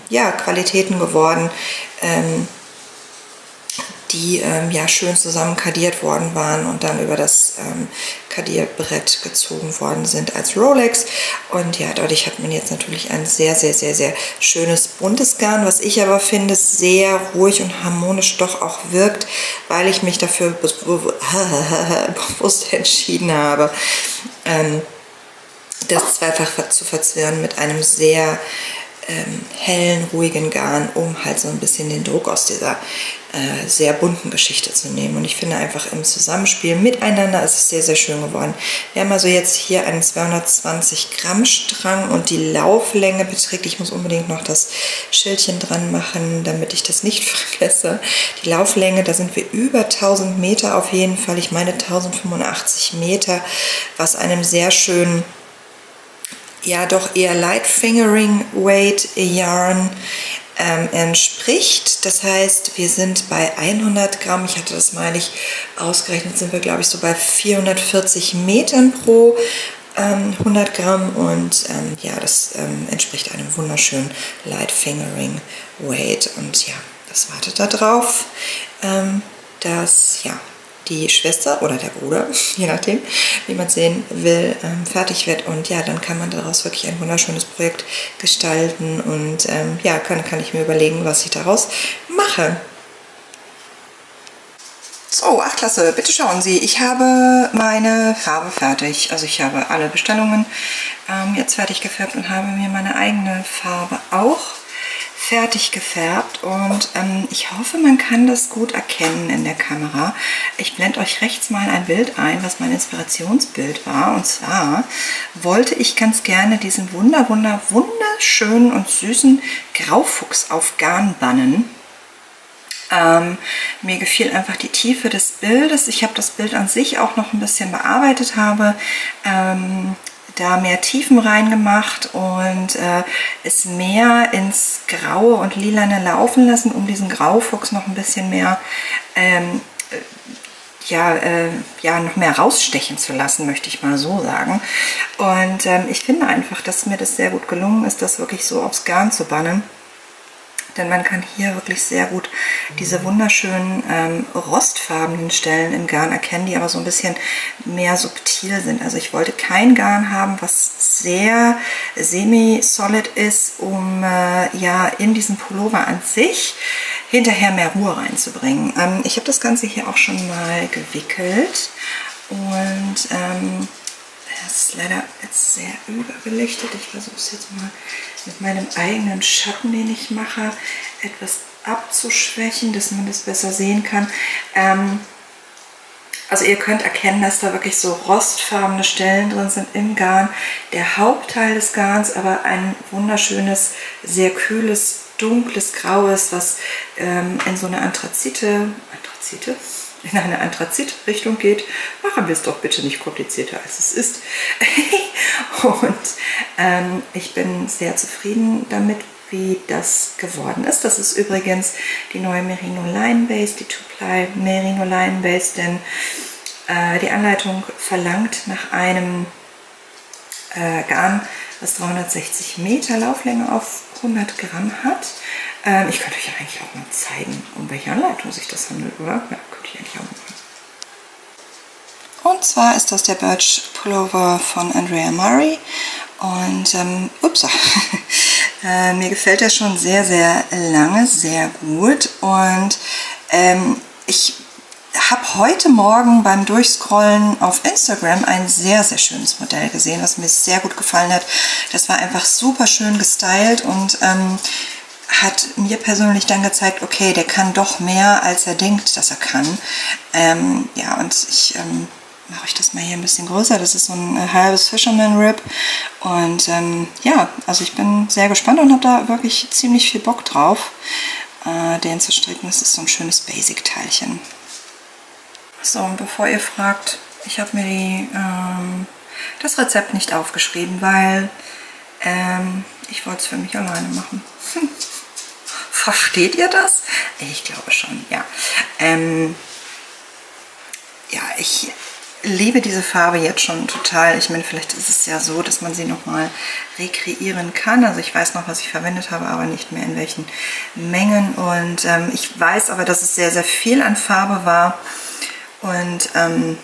ja, Qualitäten geworden die ähm, ja schön zusammen kadiert worden waren und dann über das ähm, Kadierbrett gezogen worden sind als Rolex. Und ja, dadurch hat man jetzt natürlich ein sehr, sehr, sehr, sehr schönes buntes Garn, was ich aber finde sehr ruhig und harmonisch doch auch wirkt, weil ich mich dafür bewusst entschieden habe, ähm, das zweifach zu verzwirren mit einem sehr ähm, hellen, ruhigen Garn, um halt so ein bisschen den Druck aus dieser äh, sehr bunten Geschichte zu nehmen. Und ich finde einfach im Zusammenspiel miteinander ist es sehr, sehr schön geworden. Wir haben also jetzt hier einen 220 Gramm Strang und die Lauflänge beträgt, ich muss unbedingt noch das Schildchen dran machen, damit ich das nicht vergesse. Die Lauflänge, da sind wir über 1000 Meter auf jeden Fall. Ich meine 1085 Meter, was einem sehr schönen ja doch eher Light Fingering Weight Yarn ähm, entspricht. Das heißt, wir sind bei 100 Gramm, ich hatte das meine ich ausgerechnet, sind wir glaube ich so bei 440 Metern pro ähm, 100 Gramm. Und ähm, ja, das ähm, entspricht einem wunderschönen Light Fingering Weight. Und ja, das wartet da drauf, ähm, dass ja, die Schwester oder der Bruder, je nachdem, wie man sehen will, ähm, fertig wird. Und ja, dann kann man daraus wirklich ein wunderschönes Projekt gestalten. Und ähm, ja, kann, kann ich mir überlegen, was ich daraus mache. So, ach klasse, bitte schauen Sie, ich habe meine Farbe fertig. Also ich habe alle Bestellungen ähm, jetzt fertig gefärbt und habe mir meine eigene Farbe auch fertig gefärbt und ähm, ich hoffe, man kann das gut erkennen in der Kamera. Ich blende euch rechts mal ein Bild ein, was mein Inspirationsbild war. Und zwar wollte ich ganz gerne diesen wunder, wunder, wunderschönen und süßen Graufuchs auf Garn bannen. Ähm, mir gefiel einfach die Tiefe des Bildes. Ich habe das Bild an sich auch noch ein bisschen bearbeitet habe. Ähm, da mehr Tiefen reingemacht und äh, es mehr ins Graue und Lilane laufen lassen, um diesen Graufuchs noch ein bisschen mehr ähm, äh, ja, äh, ja, noch mehr rausstechen zu lassen, möchte ich mal so sagen. Und ähm, ich finde einfach, dass mir das sehr gut gelungen ist, das wirklich so aufs Garn zu bannen. Denn man kann hier wirklich sehr gut diese wunderschönen ähm, rostfarbenen Stellen im Garn erkennen, die aber so ein bisschen mehr subtil sind. Also ich wollte kein Garn haben, was sehr semi-solid ist, um äh, ja in diesen Pullover an sich hinterher mehr Ruhe reinzubringen. Ähm, ich habe das Ganze hier auch schon mal gewickelt und ähm, das ist leider jetzt sehr überbelichtet. Ich versuche es jetzt mal mit meinem eigenen Schatten, den ich mache, etwas abzuschwächen, dass man das besser sehen kann. Ähm, also ihr könnt erkennen, dass da wirklich so rostfarbene Stellen drin sind im Garn. Der Hauptteil des Garns aber ein wunderschönes, sehr kühles, dunkles Graues, was ähm, in so eine Anthrazite, Anthrazite? in eine Anthrazit-Richtung geht, machen wir es doch bitte nicht komplizierter als es ist. und ähm, ich bin sehr zufrieden damit, wie das geworden ist. Das ist übrigens die neue Merino Line Base, die Two-Ply Merino Line Base, denn äh, die Anleitung verlangt nach einem äh, Garn, was 360 Meter Lauflänge auf 100 Gramm hat. Ähm, ich könnte euch ja eigentlich auch mal zeigen, um welche Anleitung sich das handelt, oder? Ja, könnte ich eigentlich auch mal. Und zwar ist das der Birch Pullover von Andrea Murray. Und, ähm, ups, äh, mir gefällt der schon sehr, sehr lange, sehr gut. Und ähm, ich habe heute Morgen beim Durchscrollen auf Instagram ein sehr, sehr schönes Modell gesehen, was mir sehr gut gefallen hat. Das war einfach super schön gestylt und ähm, hat mir persönlich dann gezeigt, okay, der kann doch mehr, als er denkt, dass er kann. Ähm, ja, und ich ähm, mache ich das mal hier ein bisschen größer. Das ist so ein äh, halbes Fisherman Rib. Und ähm, ja, also ich bin sehr gespannt und habe da wirklich ziemlich viel Bock drauf, äh, den zu stricken. Das ist so ein schönes Basic-Teilchen. So, und bevor ihr fragt, ich habe mir die, ähm, das Rezept nicht aufgeschrieben, weil ähm, ich wollte es für mich alleine machen. Versteht ihr das? Ich glaube schon, ja. Ähm, ja, ich liebe diese Farbe jetzt schon total. Ich meine, vielleicht ist es ja so, dass man sie nochmal rekreieren kann. Also ich weiß noch, was ich verwendet habe, aber nicht mehr in welchen Mengen. Und ähm, ich weiß aber, dass es sehr, sehr viel an Farbe war und ähm,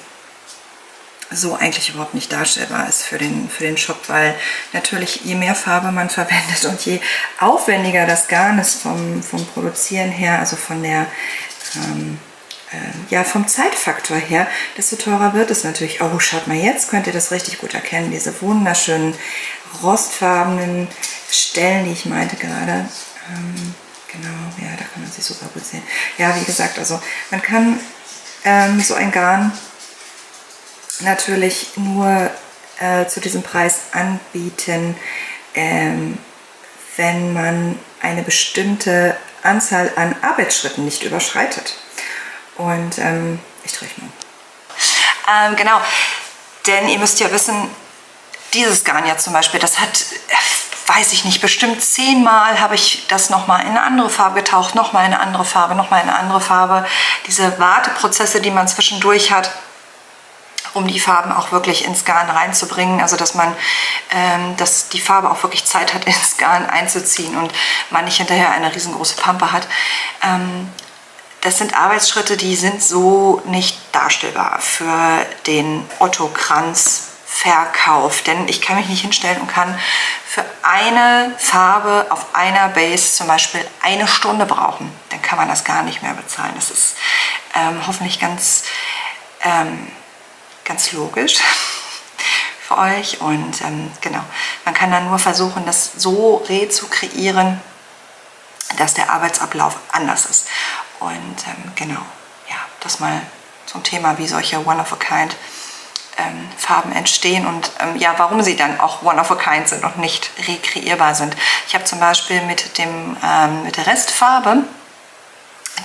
so eigentlich überhaupt nicht darstellbar ist für den, für den Shop, weil natürlich je mehr Farbe man verwendet und je aufwendiger das Garn ist vom, vom Produzieren her, also von der ähm, äh, ja, vom Zeitfaktor her, desto teurer wird es natürlich. Oh, schaut mal, jetzt könnt ihr das richtig gut erkennen. Diese wunderschönen rostfarbenen Stellen, die ich meinte gerade. Ähm, genau, ja, da kann man sie super gut sehen. Ja, wie gesagt, also man kann ähm, so ein Garn natürlich nur äh, zu diesem Preis anbieten, ähm, wenn man eine bestimmte Anzahl an Arbeitsschritten nicht überschreitet. Und ähm, ich mal. Ähm, genau, denn ihr müsst ja wissen, dieses Garn ja zum Beispiel, das hat, weiß ich nicht, bestimmt zehnmal habe ich das nochmal in eine andere Farbe getaucht, nochmal in eine andere Farbe, nochmal in eine andere Farbe. Diese Warteprozesse, die man zwischendurch hat, um die Farben auch wirklich ins Garn reinzubringen, also dass man, ähm, dass die Farbe auch wirklich Zeit hat, ins Garn einzuziehen und man nicht hinterher eine riesengroße Pampe hat. Ähm, das sind Arbeitsschritte, die sind so nicht darstellbar für den Otto-Kranz-Verkauf. Denn ich kann mich nicht hinstellen und kann für eine Farbe auf einer Base zum Beispiel eine Stunde brauchen. Dann kann man das gar nicht mehr bezahlen. Das ist ähm, hoffentlich ganz, ähm, ganz logisch für euch. Und ähm, genau, man kann dann nur versuchen, das so re zu kreieren, dass der Arbeitsablauf anders ist. Und ähm, genau, ja, das mal zum Thema, wie solche One-of-a-Kind ähm, Farben entstehen und ähm, ja, warum sie dann auch One-of-a-Kind sind und nicht rekreierbar sind. Ich habe zum Beispiel mit, dem, ähm, mit der Restfarbe,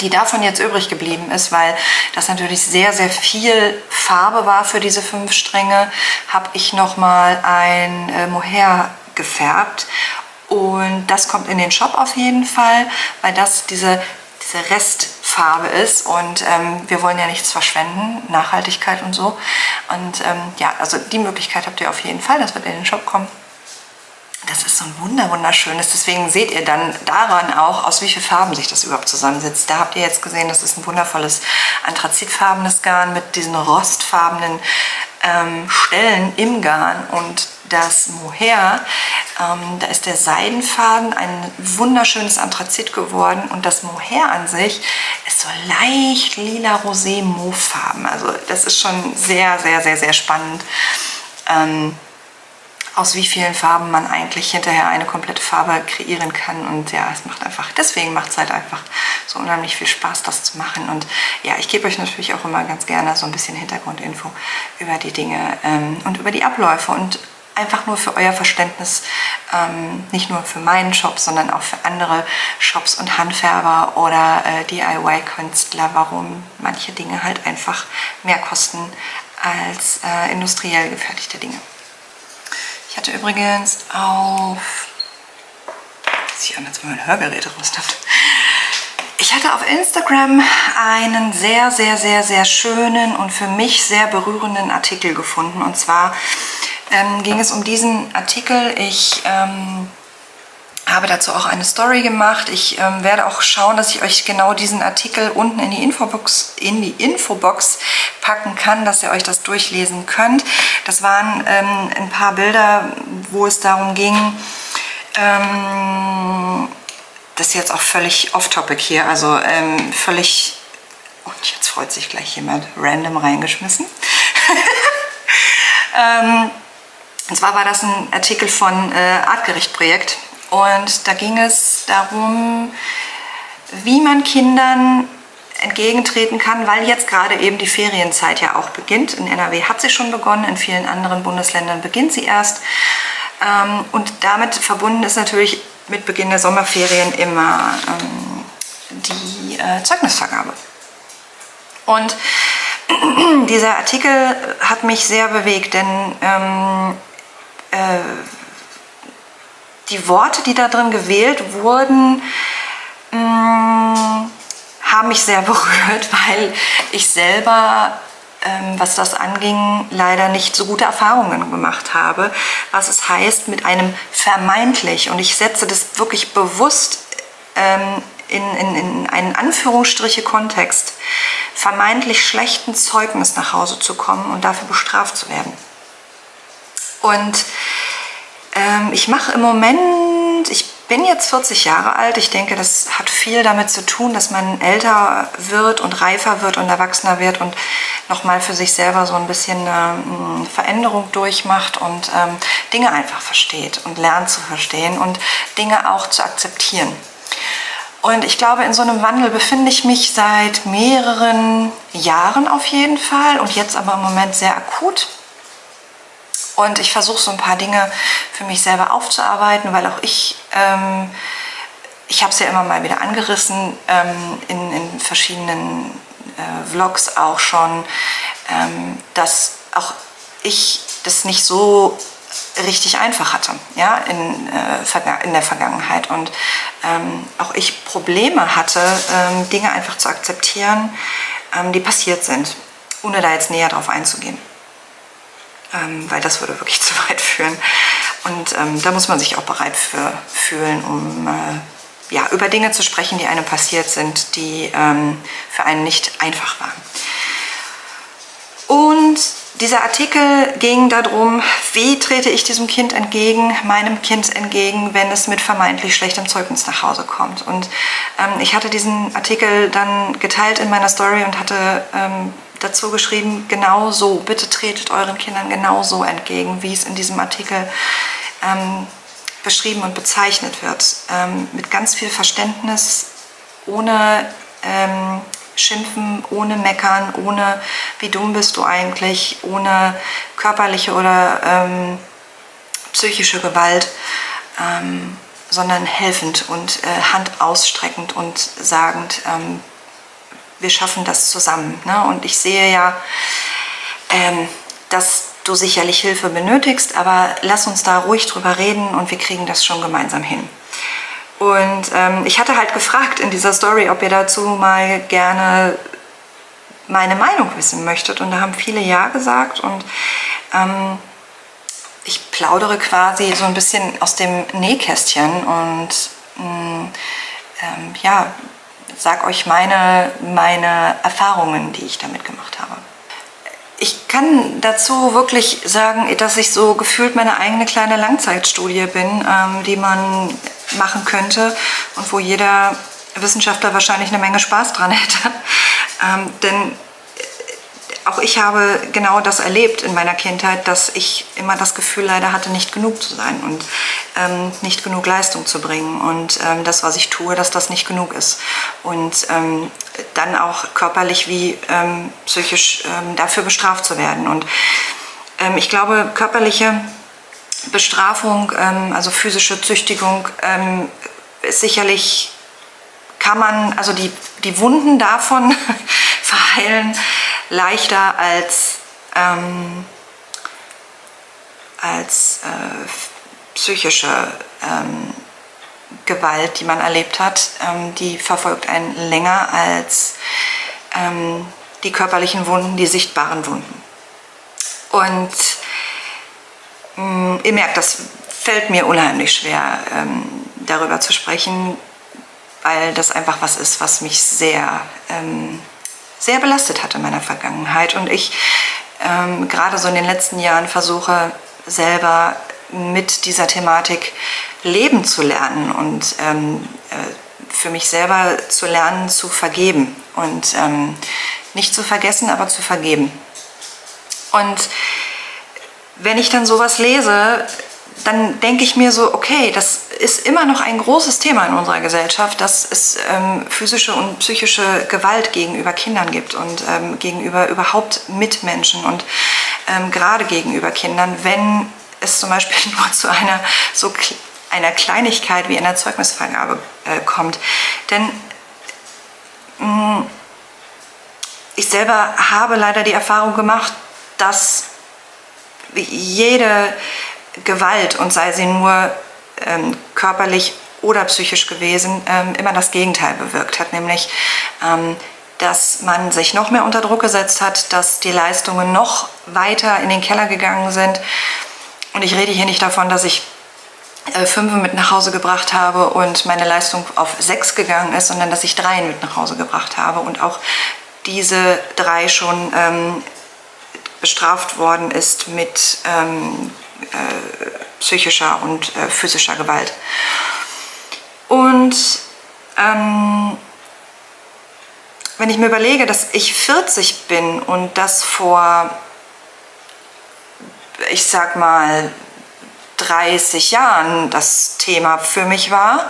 die davon jetzt übrig geblieben ist, weil das natürlich sehr, sehr viel Farbe war für diese fünf Stränge, habe ich nochmal ein äh, Mohair gefärbt und das kommt in den Shop auf jeden Fall, weil das diese diese Restfarbe ist und ähm, wir wollen ja nichts verschwenden, Nachhaltigkeit und so. Und ähm, ja, also die Möglichkeit habt ihr auf jeden Fall, das wird in den Shop kommen. Das ist so ein wunder wunderschönes, deswegen seht ihr dann daran auch, aus wie vielen Farben sich das überhaupt zusammensetzt. Da habt ihr jetzt gesehen, das ist ein wundervolles anthrazitfarbenes Garn mit diesen rostfarbenen ähm, Stellen im Garn und das Mohair, ähm, da ist der Seidenfaden ein wunderschönes Anthrazit geworden und das Mohair an sich ist so leicht lila rosé Mauffarben. Also das ist schon sehr, sehr, sehr, sehr spannend. Ähm, aus wie vielen Farben man eigentlich hinterher eine komplette Farbe kreieren kann. Und ja, es macht einfach, deswegen macht es halt einfach so unheimlich viel Spaß, das zu machen. Und ja, ich gebe euch natürlich auch immer ganz gerne so ein bisschen Hintergrundinfo über die Dinge ähm, und über die Abläufe und einfach nur für euer Verständnis, ähm, nicht nur für meinen Shop, sondern auch für andere Shops und Handfärber oder äh, DIY-Künstler, warum manche Dinge halt einfach mehr kosten als äh, industriell gefertigte Dinge. Ich hatte übrigens auf... Sieht an, als wenn mein Hörgerät rüstet. Ich hatte auf Instagram einen sehr, sehr, sehr, sehr schönen und für mich sehr berührenden Artikel gefunden. Und zwar ähm, ging es um diesen Artikel. Ich ähm, habe dazu auch eine Story gemacht. Ich ähm, werde auch schauen, dass ich euch genau diesen Artikel unten in die Infobox, in die Infobox packen kann, dass ihr euch das durchlesen könnt. Das waren ähm, ein paar Bilder, wo es darum ging, ähm, das ist jetzt auch völlig off-topic hier, also ähm, völlig, und jetzt freut sich gleich jemand, random reingeschmissen. ähm, und zwar war das ein Artikel von äh, Artgerecht-Projekt und da ging es darum, wie man Kindern entgegentreten kann, weil jetzt gerade eben die Ferienzeit ja auch beginnt. In NRW hat sie schon begonnen, in vielen anderen Bundesländern beginnt sie erst. Ähm, und damit verbunden ist natürlich mit Beginn der Sommerferien immer ähm, die äh, Zeugnisvergabe. Und dieser Artikel hat mich sehr bewegt, denn ähm, äh, die Worte, die da drin gewählt wurden, mh, mm, haben mich sehr berührt, weil ich selber, ähm, was das anging, leider nicht so gute Erfahrungen gemacht habe, was es heißt mit einem vermeintlich, und ich setze das wirklich bewusst ähm, in, in, in einen Anführungsstriche Kontext, vermeintlich schlechten Zeugnis nach Hause zu kommen und dafür bestraft zu werden. Und ähm, ich mache im Moment, ich bin jetzt 40 Jahre alt. Ich denke, das hat viel damit zu tun, dass man älter wird und reifer wird und erwachsener wird und nochmal für sich selber so ein bisschen eine Veränderung durchmacht und ähm, Dinge einfach versteht und lernt zu verstehen und Dinge auch zu akzeptieren. Und ich glaube, in so einem Wandel befinde ich mich seit mehreren Jahren auf jeden Fall und jetzt aber im Moment sehr akut. Und ich versuche so ein paar Dinge für mich selber aufzuarbeiten, weil auch ich, ähm, ich habe es ja immer mal wieder angerissen, ähm, in, in, verschiedenen äh, Vlogs auch schon, ähm, dass auch ich das nicht so richtig einfach hatte ja, in, äh, in der Vergangenheit. Und ähm, auch ich Probleme hatte, ähm, Dinge einfach zu akzeptieren, ähm, die passiert sind, ohne da jetzt näher drauf einzugehen ähm, weil das würde wirklich zu weit führen. Und ähm, da muss man sich auch bereit für fühlen, um äh, ja, über Dinge zu sprechen, die einem passiert sind, die ähm, für einen nicht einfach waren. Und dieser Artikel ging darum, wie trete ich diesem Kind entgegen, meinem Kind entgegen, wenn es mit vermeintlich schlechtem Zeugnis nach Hause kommt. Und ähm, ich hatte diesen Artikel dann geteilt in meiner Story und hatte ähm, dazu geschrieben, genau so, bitte tretet euren Kindern genau so entgegen, wie es in diesem Artikel ähm, beschrieben und bezeichnet wird. Ähm, mit ganz viel Verständnis, ohne ähm, Schimpfen, ohne Meckern, ohne wie dumm bist du eigentlich, ohne körperliche oder ähm, psychische Gewalt, ähm, sondern helfend und äh, Hand ausstreckend und sagend, ähm, wir schaffen das zusammen. Ne? Und ich sehe ja, ähm, dass du sicherlich Hilfe benötigst, aber lass uns da ruhig drüber reden und wir kriegen das schon gemeinsam hin. Und ähm, ich hatte halt gefragt in dieser Story, ob ihr dazu mal gerne meine Meinung wissen möchtet. Und da haben viele Ja gesagt. Und ähm, ich plaudere quasi so ein bisschen aus dem Nähkästchen und mh, mm, ähm, ja, sag euch meine, meine Erfahrungen, die ich damit gemacht habe. Ich kann dazu wirklich sagen, dass ich so gefühlt meine eigene kleine Langzeitstudie bin, ähm, die man machen könnte und wo jeder Wissenschaftler wahrscheinlich eine Menge Spaß dran hätte. Ähm, denn auch ich habe genau das erlebt in meiner Kindheit, dass ich immer das Gefühl leider hatte, nicht genug zu sein und ähm, nicht genug Leistung zu bringen und ähm, das, was ich tue, dass das nicht genug ist. Und ähm, dann auch körperlich wie ähm, psychisch ähm, dafür bestraft zu werden. Und ähm, ich glaube, körperliche Bestrafung, also physische Züchtigung, ist sicherlich kann man, also die, die Wunden davon verheilen leichter als, ähm, als äh, psychische ähm, Gewalt, die man erlebt hat. Ähm, die verfolgt einen länger als ähm, die körperlichen Wunden, die sichtbaren Wunden. Und mh, mm, ihr merkt, das fällt mir unheimlich schwer, ähm, darüber zu sprechen, weil das einfach was ist, was mich sehr ähm, sehr belastet hat in meiner Vergangenheit. Und ich ähm, gerade so in den letzten Jahren versuche selber mit dieser Thematik leben zu lernen und ähm, äh, für mich selber zu lernen, zu vergeben und ähm, nicht zu vergessen, aber zu vergeben. Und wenn ich dann sowas lese, dann denke ich mir so, okay, das ist immer noch ein großes Thema in unserer Gesellschaft, dass es ähm, physische und psychische Gewalt gegenüber Kindern gibt und ähm, gegenüber überhaupt Mitmenschen und ähm, gerade gegenüber Kindern, wenn es zum Beispiel nur zu einer so einer Kleinigkeit wie einer Zeugnisvergabe äh, kommt. Denn mh, mm, ich selber habe leider die Erfahrung gemacht, dass jede Gewalt, und sei sie nur ähm, körperlich oder psychisch gewesen, ähm, immer das Gegenteil bewirkt hat, nämlich ähm, dass man sich noch mehr unter Druck gesetzt hat, dass die Leistungen noch weiter in den Keller gegangen sind. Und ich rede hier nicht davon, dass ich äh, fünf mit nach Hause gebracht habe und meine Leistung auf sechs gegangen ist, sondern dass ich drei mit nach Hause gebracht habe und auch diese drei schon ähm, bestraft worden ist mit ähm, äh, psychischer und äh, physischer Gewalt. Und ähm, wenn ich mir überlege, dass ich 40 bin und das vor, ich sag mal, 30 Jahren das Thema für mich war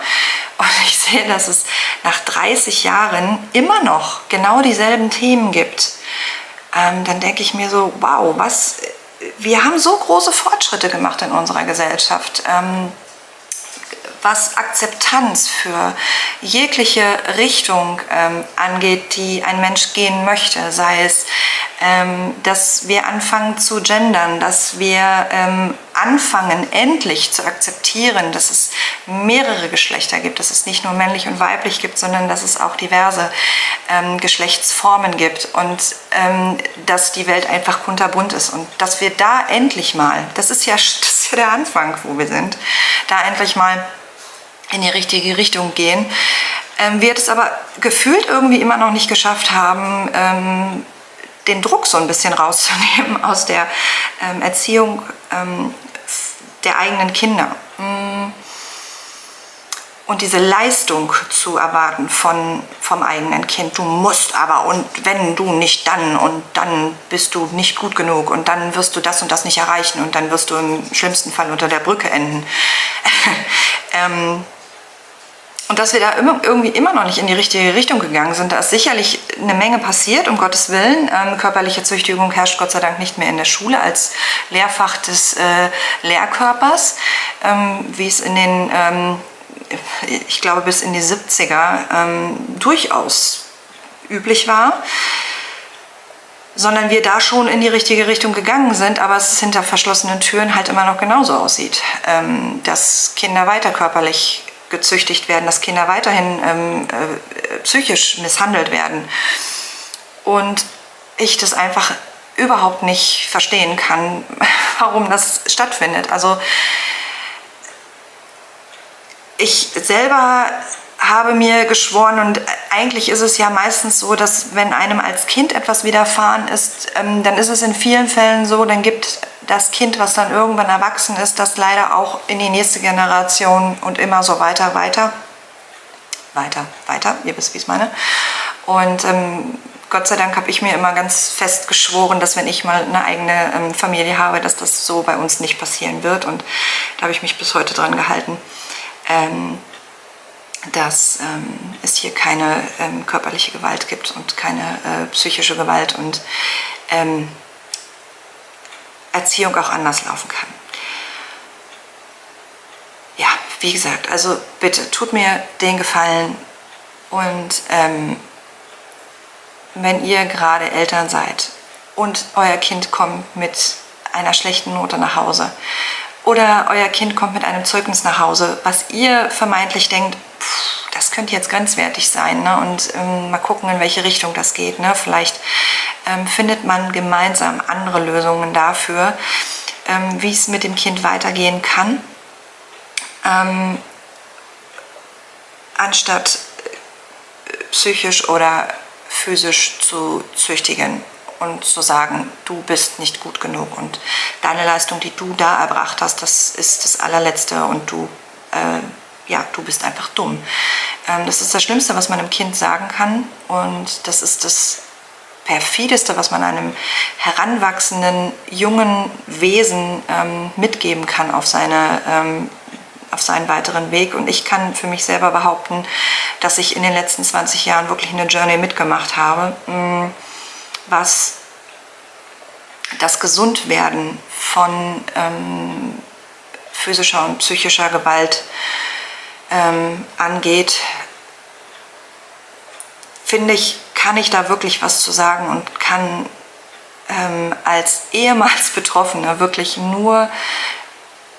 und ich sehe, dass es nach 30 Jahren immer noch genau dieselben Themen gibt, ähm, dann denke ich mir so, wow, was, wir haben so große Fortschritte gemacht in unserer Gesellschaft. Ähm, was Akzeptanz für jegliche Richtung ähm, angeht, die ein Mensch gehen möchte, sei es, ähm, dass wir anfangen zu gendern, dass wir ähm, anfangen endlich zu akzeptieren, dass es mehrere Geschlechter gibt, dass es nicht nur männlich und weiblich gibt, sondern dass es auch diverse ähm, Geschlechtsformen gibt und ähm, dass die Welt einfach kunterbunt ist und dass wir da endlich mal, das ist ja, das ist ja der Anfang, wo wir sind, da endlich mal in die richtige Richtung gehen. Ähm, wir es aber gefühlt irgendwie immer noch nicht geschafft haben, ähm, den Druck so ein bisschen rauszunehmen aus der ähm, Erziehung ähm, der eigenen Kinder. Mm. Und diese Leistung zu erwarten von, vom eigenen Kind. Du musst aber und wenn du nicht dann und dann bist du nicht gut genug und dann wirst du das und das nicht erreichen und dann wirst du im schlimmsten Fall unter der Brücke enden. ähm, und dass wir da irgendwie immer noch nicht in die richtige Richtung gegangen sind. Da ist sicherlich eine Menge passiert, um Gottes Willen. Ähm, körperliche Züchtigung herrscht Gott sei Dank nicht mehr in der Schule als Lehrfach des äh, Lehrkörpers, ähm, wie es in den, ähm, ich glaube, bis in die 70er ähm, durchaus üblich war sondern wir da schon in die richtige Richtung gegangen sind, aber es hinter verschlossenen Türen halt immer noch genauso aussieht, ähm, dass Kinder weiter körperlich gezüchtigt werden, dass Kinder weiterhin ähm, äh, psychisch misshandelt werden. Und ich das einfach überhaupt nicht verstehen kann, warum das stattfindet. Also ich selber habe mir geschworen und eigentlich ist es ja meistens so, dass wenn einem als Kind etwas widerfahren ist, ähm, dann ist es in vielen Fällen so, dann gibt das Kind, was dann irgendwann erwachsen ist, das leider auch in die nächste Generation und immer so weiter, weiter, weiter, weiter, ihr wisst, wie ich es meine. Und ähm, Gott sei Dank habe ich mir immer ganz fest geschworen, dass wenn ich mal eine eigene ähm, Familie habe, dass das so bei uns nicht passieren wird. Und da habe ich mich bis heute dran gehalten. Ähm, dass ähm, es hier keine ähm, körperliche Gewalt gibt und keine äh, psychische Gewalt und ähm, Erziehung auch anders laufen kann. Ja, wie gesagt, also bitte tut mir den Gefallen und ähm, wenn ihr gerade Eltern seid und euer Kind kommt mit einer schlechten Note nach Hause oder euer Kind kommt mit einem Zeugnis nach Hause, was ihr vermeintlich denkt, das könnte jetzt grenzwertig sein ne? und ähm, mal gucken, in welche Richtung das geht. Ne? Vielleicht ähm, findet man gemeinsam andere Lösungen dafür, ähm, wie es mit dem Kind weitergehen kann, ähm, anstatt äh, psychisch oder physisch zu züchtigen und zu sagen, du bist nicht gut genug und deine Leistung, die du da erbracht hast, das ist das allerletzte und du äh, ja, du bist einfach dumm. Ähm, das ist das Schlimmste, was man einem Kind sagen kann und das ist das perfideste, was man einem heranwachsenden, jungen Wesen ähm, mitgeben kann auf, seine, ähm, auf seinen weiteren Weg. Und ich kann für mich selber behaupten, dass ich in den letzten 20 Jahren wirklich eine Journey mitgemacht habe, mm, was das Gesundwerden von ähm, physischer und psychischer Gewalt ähm, angeht, finde ich, kann ich da wirklich was zu sagen und kann ähm, als ehemals Betroffene wirklich nur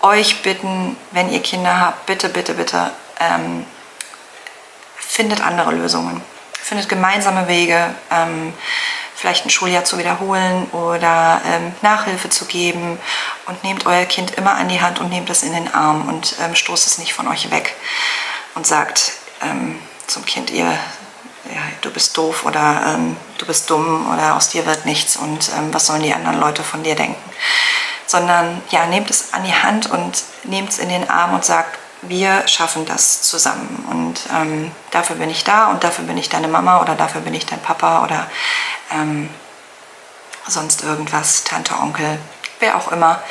euch bitten, wenn ihr Kinder habt, bitte, bitte, bitte, ähm, findet andere Lösungen. Findet gemeinsame Wege, ähm, vielleicht ein Schuljahr zu wiederholen oder ähm, Nachhilfe zu geben und nehmt euer Kind immer an die Hand und nehmt es in den Arm und ähm, stoßt es nicht von euch weg und sagt ähm, zum Kind, ihr ja, du bist doof oder ähm, du bist dumm oder aus dir wird nichts und ähm, was sollen die anderen Leute von dir denken. Sondern ja, nehmt es an die Hand und nehmt es in den Arm und sagt, wir schaffen das zusammen. Und ähm, dafür bin ich da und dafür bin ich deine Mama oder dafür bin ich dein Papa oder ähm, sonst irgendwas, Tante, Onkel, wer auch immer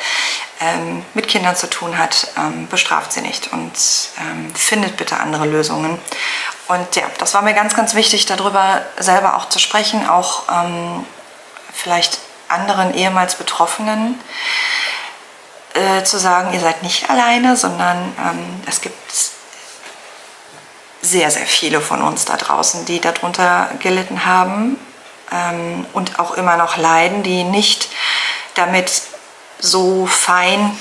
ähm, mit Kindern zu tun hat, ähm, bestraft sie nicht und ähm, findet bitte andere Lösungen. Und ja, das war mir ganz, ganz wichtig, darüber selber auch zu sprechen, auch ähm, vielleicht anderen ehemals Betroffenen äh, zu sagen, ihr seid nicht alleine, sondern ähm, es gibt sehr, sehr viele von uns da draußen, die darunter gelitten haben ähm, und auch immer noch leiden, die nicht damit so fein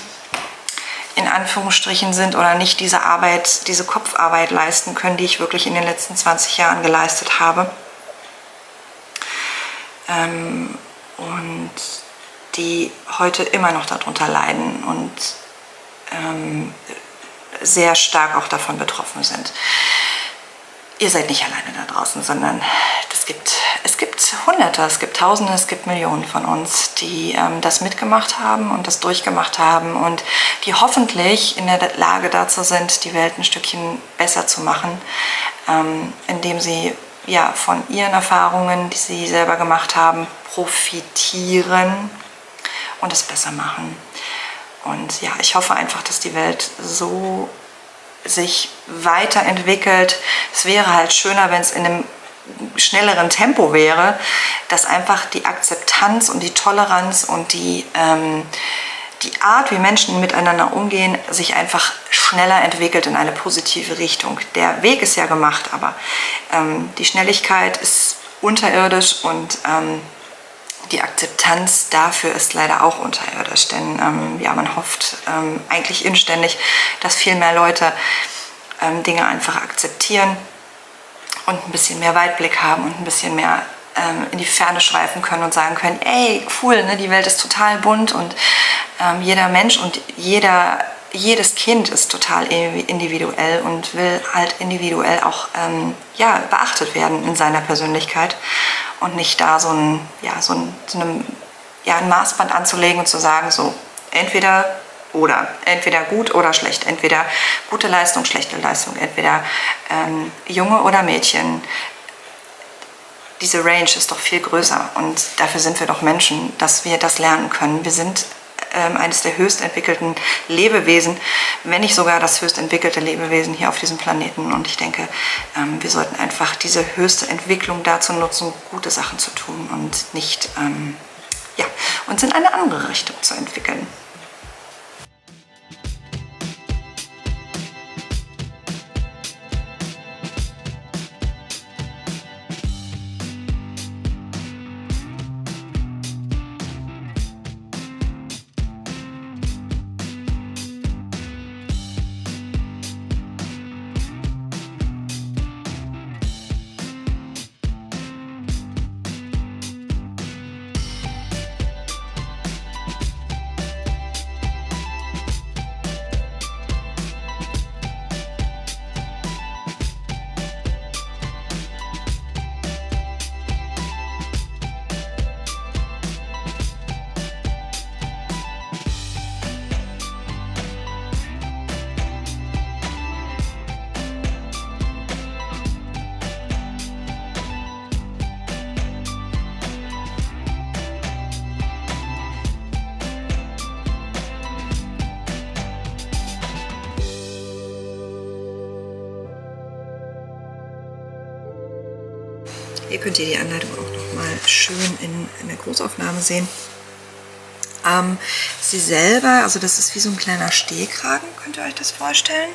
in Anführungsstrichen sind oder nicht diese Arbeit, diese Kopfarbeit leisten können, die ich wirklich in den letzten 20 Jahren geleistet habe. Ähm, und die heute immer noch darunter leiden und ähm, sehr stark auch davon betroffen sind. Ihr seid nicht alleine da draußen, sondern es gibt, es gibt Hunderte, es gibt Tausende, es gibt Millionen von uns, die ähm, das mitgemacht haben und das durchgemacht haben und die hoffentlich in der Lage dazu sind, die Welt ein Stückchen besser zu machen, ähm, indem sie ja, von ihren Erfahrungen, die sie selber gemacht haben, profitieren und es besser machen. Und ja, ich hoffe einfach, dass die Welt so sich weiterentwickelt. Es wäre halt schöner, wenn es in einem schnelleren Tempo wäre, dass einfach die Akzeptanz und die Toleranz und die, ähm, die Art, wie Menschen miteinander umgehen, sich einfach schneller entwickelt in eine positive Richtung. Der Weg ist ja gemacht, aber ähm, die Schnelligkeit ist unterirdisch und ähm, die Akzeptanz dafür ist leider auch unterirdisch, denn ähm, ja, man hofft ähm, eigentlich inständig, dass viel mehr Leute ähm, Dinge einfach akzeptieren und ein bisschen mehr Weitblick haben und ein bisschen mehr ähm, in die Ferne schweifen können und sagen können, ey, cool, ne, die Welt ist total bunt und ähm, jeder Mensch und jeder, jedes Kind ist total individuell und will halt individuell auch ähm, ja, beachtet werden in seiner Persönlichkeit und nicht da so ein, ja, so ein, so einem, ja, ein Maßband anzulegen und zu sagen, so entweder oder. Entweder gut oder schlecht. Entweder gute Leistung, schlechte Leistung. Entweder ähm, Junge oder Mädchen. Diese Range ist doch viel größer und dafür sind wir doch Menschen, dass wir das lernen können. Wir sind ähm, eines der höchst entwickelten Lebewesen, wenn nicht sogar das höchst entwickelte Lebewesen hier auf diesem Planeten. Und ich denke, ähm, wir sollten einfach diese höchste Entwicklung dazu nutzen, gute Sachen zu tun und nicht ähm, ja, uns in eine andere Richtung zu entwickeln. Sehen. Ähm, sie selber, also das ist wie so ein kleiner Stehkragen, könnt ihr euch das vorstellen.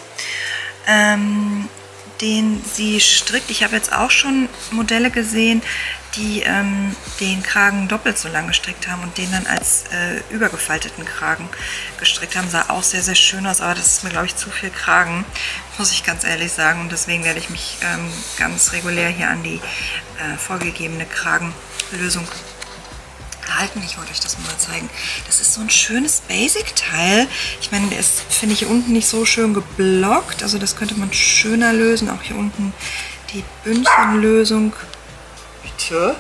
Ähm, den sie strickt. Ich habe jetzt auch schon Modelle gesehen, die ähm, den Kragen doppelt so lang gestrickt haben und den dann als äh, übergefalteten Kragen gestrickt haben. Sah auch sehr, sehr schön aus, aber das ist mir, glaube ich, zu viel Kragen, muss ich ganz ehrlich sagen. Und deswegen werde ich mich ähm, ganz regulär hier an die äh, vorgegebene Kragenlösung halten. Ich wollte euch das mal zeigen. Das ist so ein schönes Basic-Teil. Ich meine, das finde ich hier unten nicht so schön geblockt. Also das könnte man schöner lösen. Auch hier unten die Bündchenlösung. Bitte?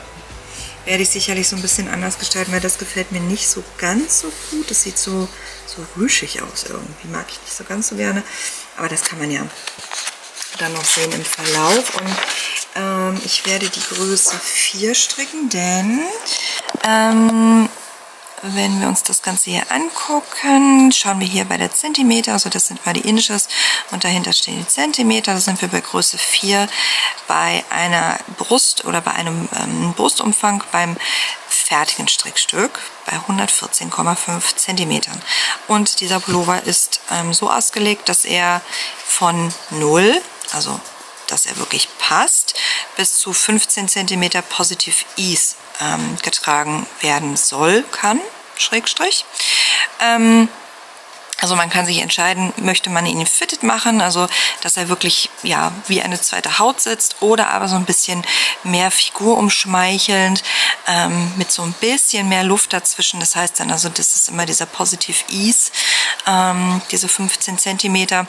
Werde ich sicherlich so ein bisschen anders gestalten, weil das gefällt mir nicht so ganz so gut. Das sieht so, so rüschig aus irgendwie. Mag ich nicht so ganz so gerne. Aber das kann man ja dann noch sehen im Verlauf. Und ähm, ich werde die Größe 4 stricken, denn ähm, wenn wir uns das Ganze hier angucken, schauen wir hier bei der Zentimeter, also das sind mal die Inches und dahinter stehen die Zentimeter, da sind wir bei Größe 4 bei einer Brust oder bei einem ähm, Brustumfang beim fertigen Strickstück bei 114,5 Zentimetern. Und dieser Pullover ist ähm, so ausgelegt, dass er von 0, also dass er wirklich passt, bis zu 15 cm Positive Ease ähm, getragen werden soll, kann, Schrägstrich. Ähm, also man kann sich entscheiden, möchte man ihn fitted machen, also dass er wirklich ja wie eine zweite Haut sitzt oder aber so ein bisschen mehr Figur umschmeichelnd ähm, mit so ein bisschen mehr Luft dazwischen. Das heißt dann also, das ist immer dieser Positive Ease, ähm, diese 15 Zentimeter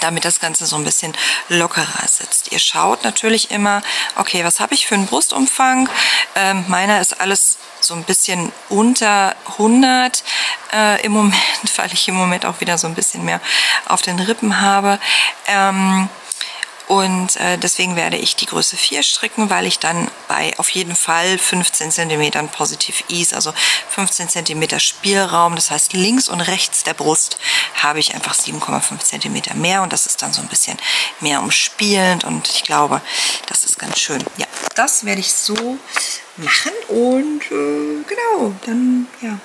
damit das Ganze so ein bisschen lockerer sitzt. Ihr schaut natürlich immer, okay, was habe ich für einen Brustumfang? Ähm, meiner ist alles so ein bisschen unter 100 äh, im Moment, weil ich im Moment auch wieder so ein bisschen mehr auf den Rippen habe. Ähm, und äh, deswegen werde ich die Größe 4 stricken, weil ich dann bei auf jeden Fall 15 cm Positive Ease, also 15 cm Spielraum, das heißt links und rechts der Brust habe ich einfach 7,5 cm mehr. Und das ist dann so ein bisschen mehr umspielend. Und ich glaube, das ist ganz schön. Ja, das werde ich so machen. Und äh, genau, dann ja,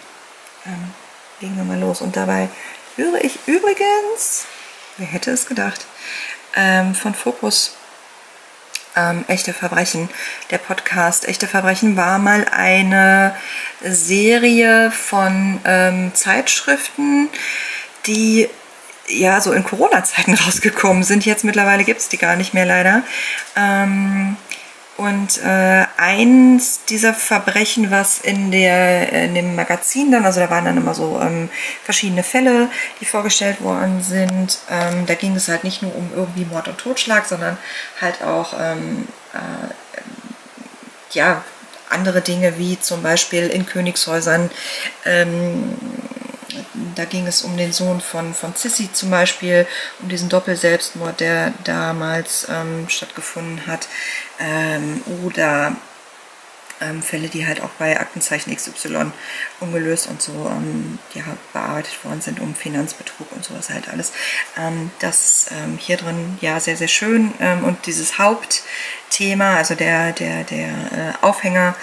ähm, legen wir mal los. Und dabei höre ich übrigens, wer hätte es gedacht, ähm, von Fokus ähm, Echte Verbrechen. Der Podcast Echte Verbrechen war mal eine Serie von ähm, Zeitschriften, die ja so in Corona-Zeiten rausgekommen sind. Jetzt mittlerweile gibt es die gar nicht mehr leider. Ähm, und äh, eins dieser Verbrechen, was in, der, in dem Magazin dann, also da waren dann immer so ähm, verschiedene Fälle, die vorgestellt worden sind. Ähm, da ging es halt nicht nur um irgendwie Mord und Totschlag, sondern halt auch ähm, äh, ja, andere Dinge wie zum Beispiel in Königshäusern ähm, da ging es um den Sohn von, von Sissy zum Beispiel, um diesen Doppelselbstmord, der damals ähm, stattgefunden hat. Ähm, oder ähm, Fälle, die halt auch bei Aktenzeichen XY ungelöst und so ähm, ja, bearbeitet worden sind, um Finanzbetrug und sowas halt alles. Ähm, das ähm, hier drin ja sehr, sehr schön. Ähm, und dieses Hauptthema, also der, der, der äh, Aufhänger,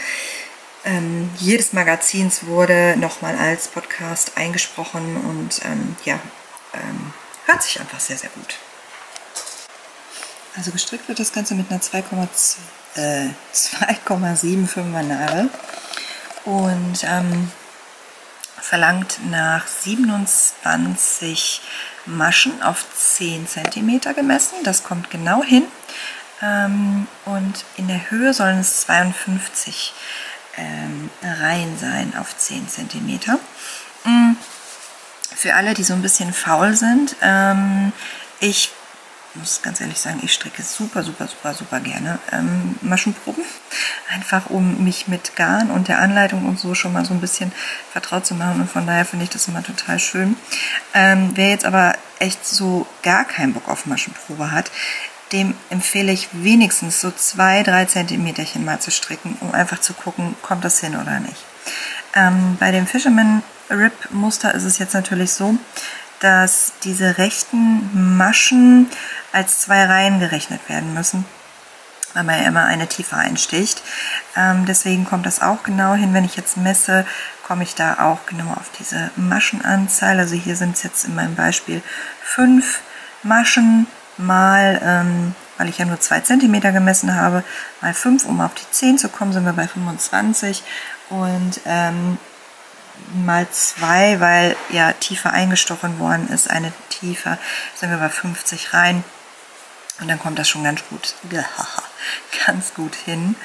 ähm, jedes Magazins wurde nochmal als Podcast eingesprochen und ähm, ja, ähm, hört sich einfach sehr, sehr gut. Also gestrickt wird das Ganze mit einer 2,75er äh, Nadel und ähm, verlangt nach 27 Maschen auf 10 cm gemessen. Das kommt genau hin. Ähm, und in der Höhe sollen es 52 cm ähm, Reihen sein auf 10 cm. Mm, für alle, die so ein bisschen faul sind, ähm, ich muss ganz ehrlich sagen, ich stricke super, super, super, super gerne ähm, Maschenproben. Einfach um mich mit Garn und der Anleitung und so schon mal so ein bisschen vertraut zu machen. Und von daher finde ich das immer total schön. Ähm, wer jetzt aber echt so gar keinen Bock auf Maschenprobe hat, dem empfehle ich wenigstens so zwei, drei Zentimeterchen mal zu stricken, um einfach zu gucken, kommt das hin oder nicht. Ähm, bei dem Fisherman Rip Muster ist es jetzt natürlich so, dass diese rechten Maschen als zwei Reihen gerechnet werden müssen. weil man ja immer eine tiefer einsticht. Ähm, deswegen kommt das auch genau hin. Wenn ich jetzt messe, komme ich da auch genau auf diese Maschenanzahl. Also hier sind es jetzt in meinem Beispiel fünf Maschen mal, ähm, weil ich ja nur zwei Zentimeter gemessen habe, mal fünf, um auf die 10 zu kommen, sind wir bei 25 und ähm, mal zwei, weil ja tiefer eingestochen worden ist, eine tiefer, sind wir bei 50 rein. Und dann kommt das schon ganz gut, ganz gut hin.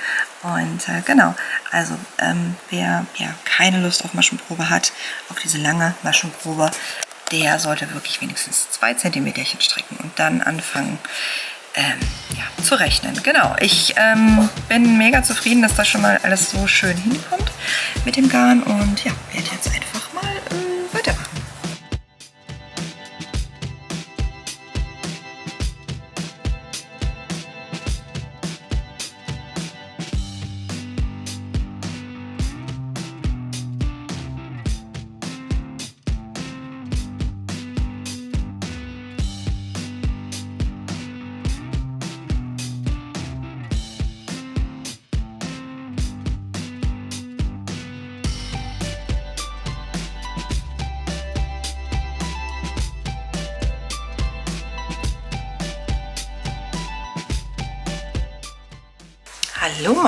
Und äh, genau, also ähm, wer ja keine Lust auf Maschenprobe hat, auf diese lange Maschenprobe, der sollte wirklich wenigstens zwei Zentimeterchen strecken und dann anfangen ähm, ja, zu rechnen. Genau, ich ähm, bin mega zufrieden, dass das schon mal alles so schön hinkommt mit dem Garn und ja, werde jetzt einfach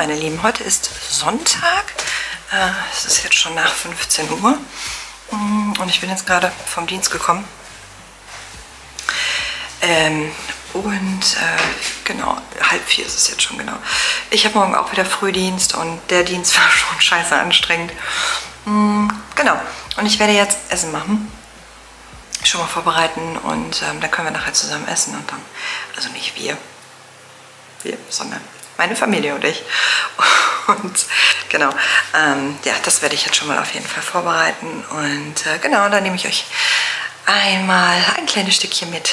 meine Lieben, heute ist Sonntag. Äh, es ist jetzt schon nach 15 Uhr mm, und ich bin jetzt gerade vom Dienst gekommen. Ähm, und äh, genau, halb vier ist es jetzt schon genau. Ich habe morgen auch wieder Frühdienst und der Dienst war schon scheiße anstrengend. Mm, genau, und ich werde jetzt Essen machen. Schon mal vorbereiten und ähm, dann können wir nachher zusammen essen und dann, also nicht wir, wir, sondern meine Familie und ich. Und genau, ähm, ja, das werde ich jetzt schon mal auf jeden Fall vorbereiten. Und äh, genau, dann nehme ich euch einmal ein kleines Stückchen mit.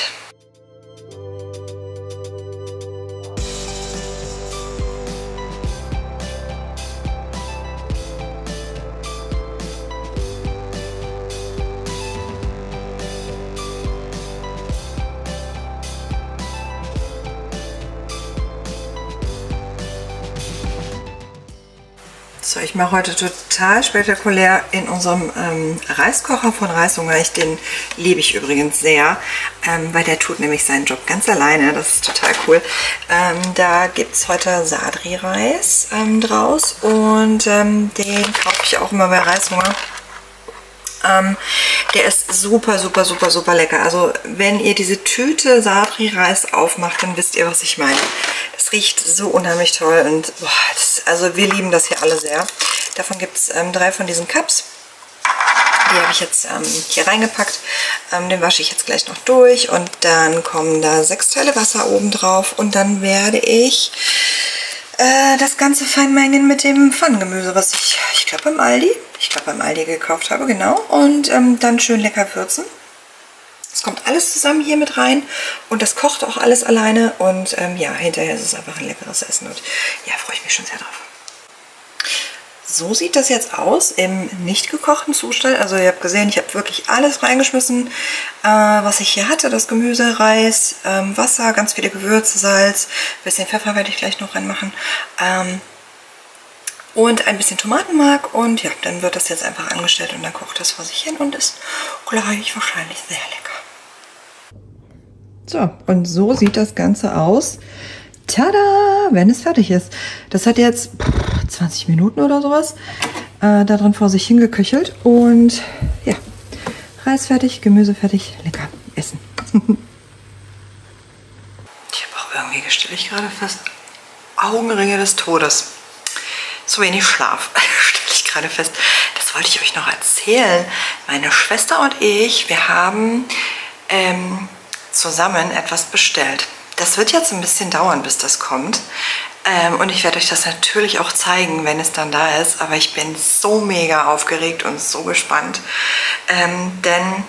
Mache heute total spektakulär in unserem ähm, Reiskocher von Reishunger. Den liebe ich übrigens sehr, ähm, weil der tut nämlich seinen Job ganz alleine. Das ist total cool. Ähm, da gibt es heute Sadri-Reis ähm, draus und ähm, den kaufe ich auch immer bei Reishunger. Ähm, der ist super, super, super, super lecker. Also wenn ihr diese Tüte Sadri-Reis aufmacht, dann wisst ihr, was ich meine. Das riecht so unheimlich toll und boah, das, also wir lieben das hier alle sehr. Davon gibt es ähm, drei von diesen Cups. Die habe ich jetzt ähm, hier reingepackt. Ähm, den wasche ich jetzt gleich noch durch und dann kommen da sechs Teile Wasser oben drauf und dann werde ich äh, das Ganze feinmengen mit dem Pfannengemüse, was ich, ich glaube beim Aldi, ich glaube beim Aldi gekauft habe, genau. Und ähm, dann schön lecker würzen. Es kommt alles zusammen hier mit rein und das kocht auch alles alleine und ähm, ja, hinterher ist es einfach ein leckeres Essen und ja, freue ich mich schon sehr drauf. So sieht das jetzt aus im nicht gekochten Zustand. Also ihr habt gesehen, ich habe wirklich alles reingeschmissen, äh, was ich hier hatte. Das Gemüse, Reis, ähm, Wasser, ganz viele Gewürze, Salz, ein bisschen Pfeffer werde ich gleich noch reinmachen. Ähm, und ein bisschen Tomatenmark und ja, dann wird das jetzt einfach angestellt und dann kocht das vor sich hin und ist gleich wahrscheinlich sehr lecker. So, und so sieht das Ganze aus. Tada, wenn es fertig ist. Das hat jetzt 20 Minuten oder sowas äh, da drin vor sich hingeköchelt. Und ja, Reis fertig, Gemüse fertig, lecker essen. ich habe auch irgendwie, stelle ich gerade fest, Augenringe des Todes. Zu wenig Schlaf, stelle ich gerade fest. Das wollte ich euch noch erzählen. Meine Schwester und ich, wir haben ähm, zusammen etwas bestellt. Das wird jetzt ein bisschen dauern, bis das kommt. Ähm, und ich werde euch das natürlich auch zeigen, wenn es dann da ist. Aber ich bin so mega aufgeregt und so gespannt. Ähm, denn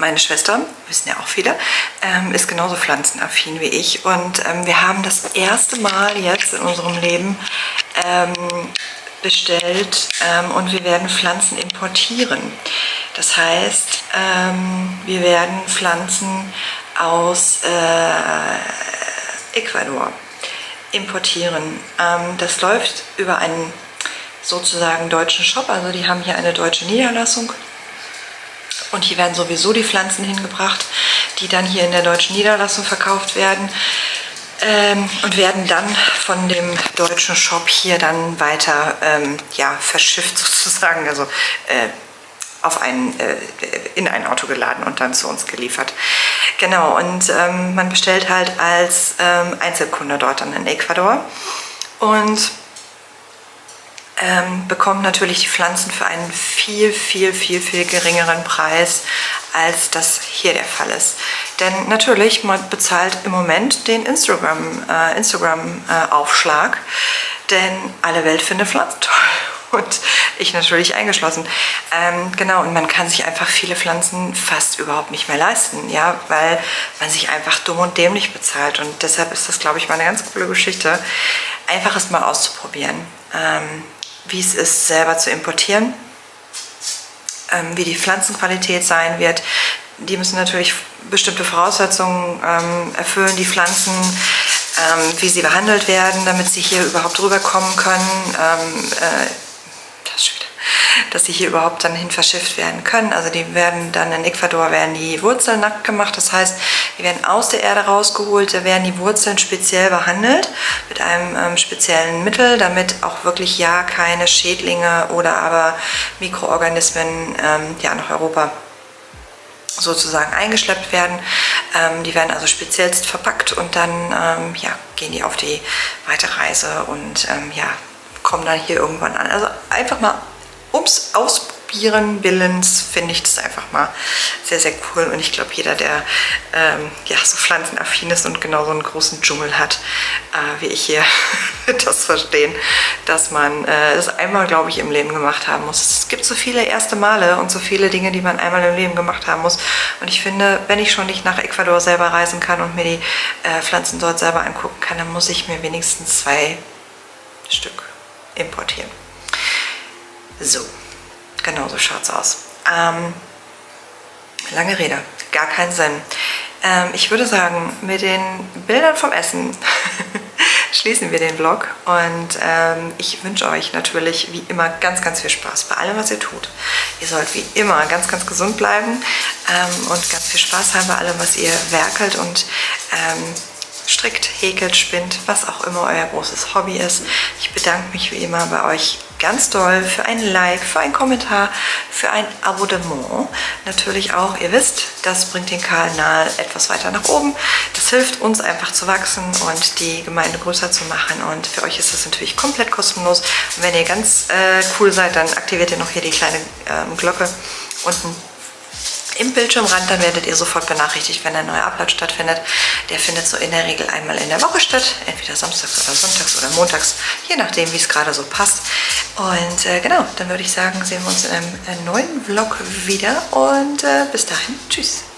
meine Schwester, wissen ja auch viele, ähm, ist genauso pflanzenaffin wie ich. Und ähm, wir haben das erste Mal jetzt in unserem Leben ähm, bestellt ähm, und wir werden Pflanzen importieren. Das heißt, ähm, wir werden Pflanzen aus äh, Ecuador importieren. Ähm, das läuft über einen sozusagen deutschen Shop. Also die haben hier eine deutsche Niederlassung. Und hier werden sowieso die Pflanzen hingebracht, die dann hier in der deutschen Niederlassung verkauft werden. Ähm, und werden dann von dem deutschen Shop hier dann weiter ähm, ja, verschifft sozusagen, also äh, auf ein, äh, in ein Auto geladen und dann zu uns geliefert. Genau, und ähm, man bestellt halt als ähm, Einzelkunde dort dann in Ecuador und ähm, bekommt natürlich die Pflanzen für einen viel, viel, viel, viel geringeren Preis, als das hier der Fall ist. Denn natürlich, man bezahlt im Moment den Instagram-Aufschlag, äh, Instagram, äh, denn alle Welt findet Pflanzen toll und ich natürlich eingeschlossen. Ähm, genau, und man kann sich einfach viele Pflanzen fast überhaupt nicht mehr leisten, ja, weil man sich einfach dumm und dämlich bezahlt. Und deshalb ist das, glaube ich, mal eine ganz coole Geschichte, einfach es mal auszuprobieren, ähm, wie es ist, selber zu importieren, ähm, wie die Pflanzenqualität sein wird. Die müssen natürlich bestimmte Voraussetzungen ähm, erfüllen, die Pflanzen, ähm, wie sie behandelt werden, damit sie hier überhaupt rüberkommen können. Ähm, äh, dass sie hier überhaupt dann hin verschifft werden können. Also die werden dann in Ecuador werden die Wurzeln nackt gemacht. Das heißt, die werden aus der Erde rausgeholt, da werden die Wurzeln speziell behandelt mit einem ähm, speziellen Mittel, damit auch wirklich ja keine Schädlinge oder aber Mikroorganismen ähm, ja, nach Europa sozusagen eingeschleppt werden. Ähm, die werden also speziellst verpackt und dann ähm, ja, gehen die auf die Weiterreise und ähm, ja, kommen dann hier irgendwann an. Also einfach mal ums Ausprobieren willens finde ich das einfach mal sehr, sehr cool. Und ich glaube, jeder, der ähm, ja, so pflanzenaffin ist und genau so einen großen Dschungel hat, äh, wie ich hier, das verstehen, dass man äh, das einmal, glaube ich, im Leben gemacht haben muss. Es gibt so viele erste Male und so viele Dinge, die man einmal im Leben gemacht haben muss. Und ich finde, wenn ich schon nicht nach Ecuador selber reisen kann und mir die äh, Pflanzen dort selber angucken kann, dann muss ich mir wenigstens zwei Stück importieren. So, genau so schaut es aus. Ähm, lange Rede, gar keinen Sinn. Ähm, ich würde sagen, mit den Bildern vom Essen schließen wir den Vlog und ähm, ich wünsche euch natürlich wie immer ganz, ganz viel Spaß bei allem, was ihr tut. Ihr sollt wie immer ganz, ganz gesund bleiben ähm, und ganz viel Spaß haben bei allem, was ihr werkelt und ähm, strickt, häkelt, spinnt, was auch immer euer großes Hobby ist. Ich bedanke mich wie immer bei euch ganz doll für ein Like, für einen Kommentar, für ein Abonnement. Natürlich auch, ihr wisst, das bringt den Kanal etwas weiter nach oben. Das hilft uns einfach zu wachsen und die Gemeinde größer zu machen. Und für euch ist das natürlich komplett kostenlos. Und wenn ihr ganz äh, cool seid, dann aktiviert ihr noch hier die kleine ähm, Glocke unten im Bildschirmrand, dann werdet ihr sofort benachrichtigt, wenn ein neuer Upload stattfindet. Der findet so in der Regel einmal in der Woche statt, entweder samstags oder sonntags oder montags, je nachdem, wie es gerade so passt. Und äh, genau, dann würde ich sagen, sehen wir uns in einem, einem neuen Vlog wieder und äh, bis dahin, tschüss.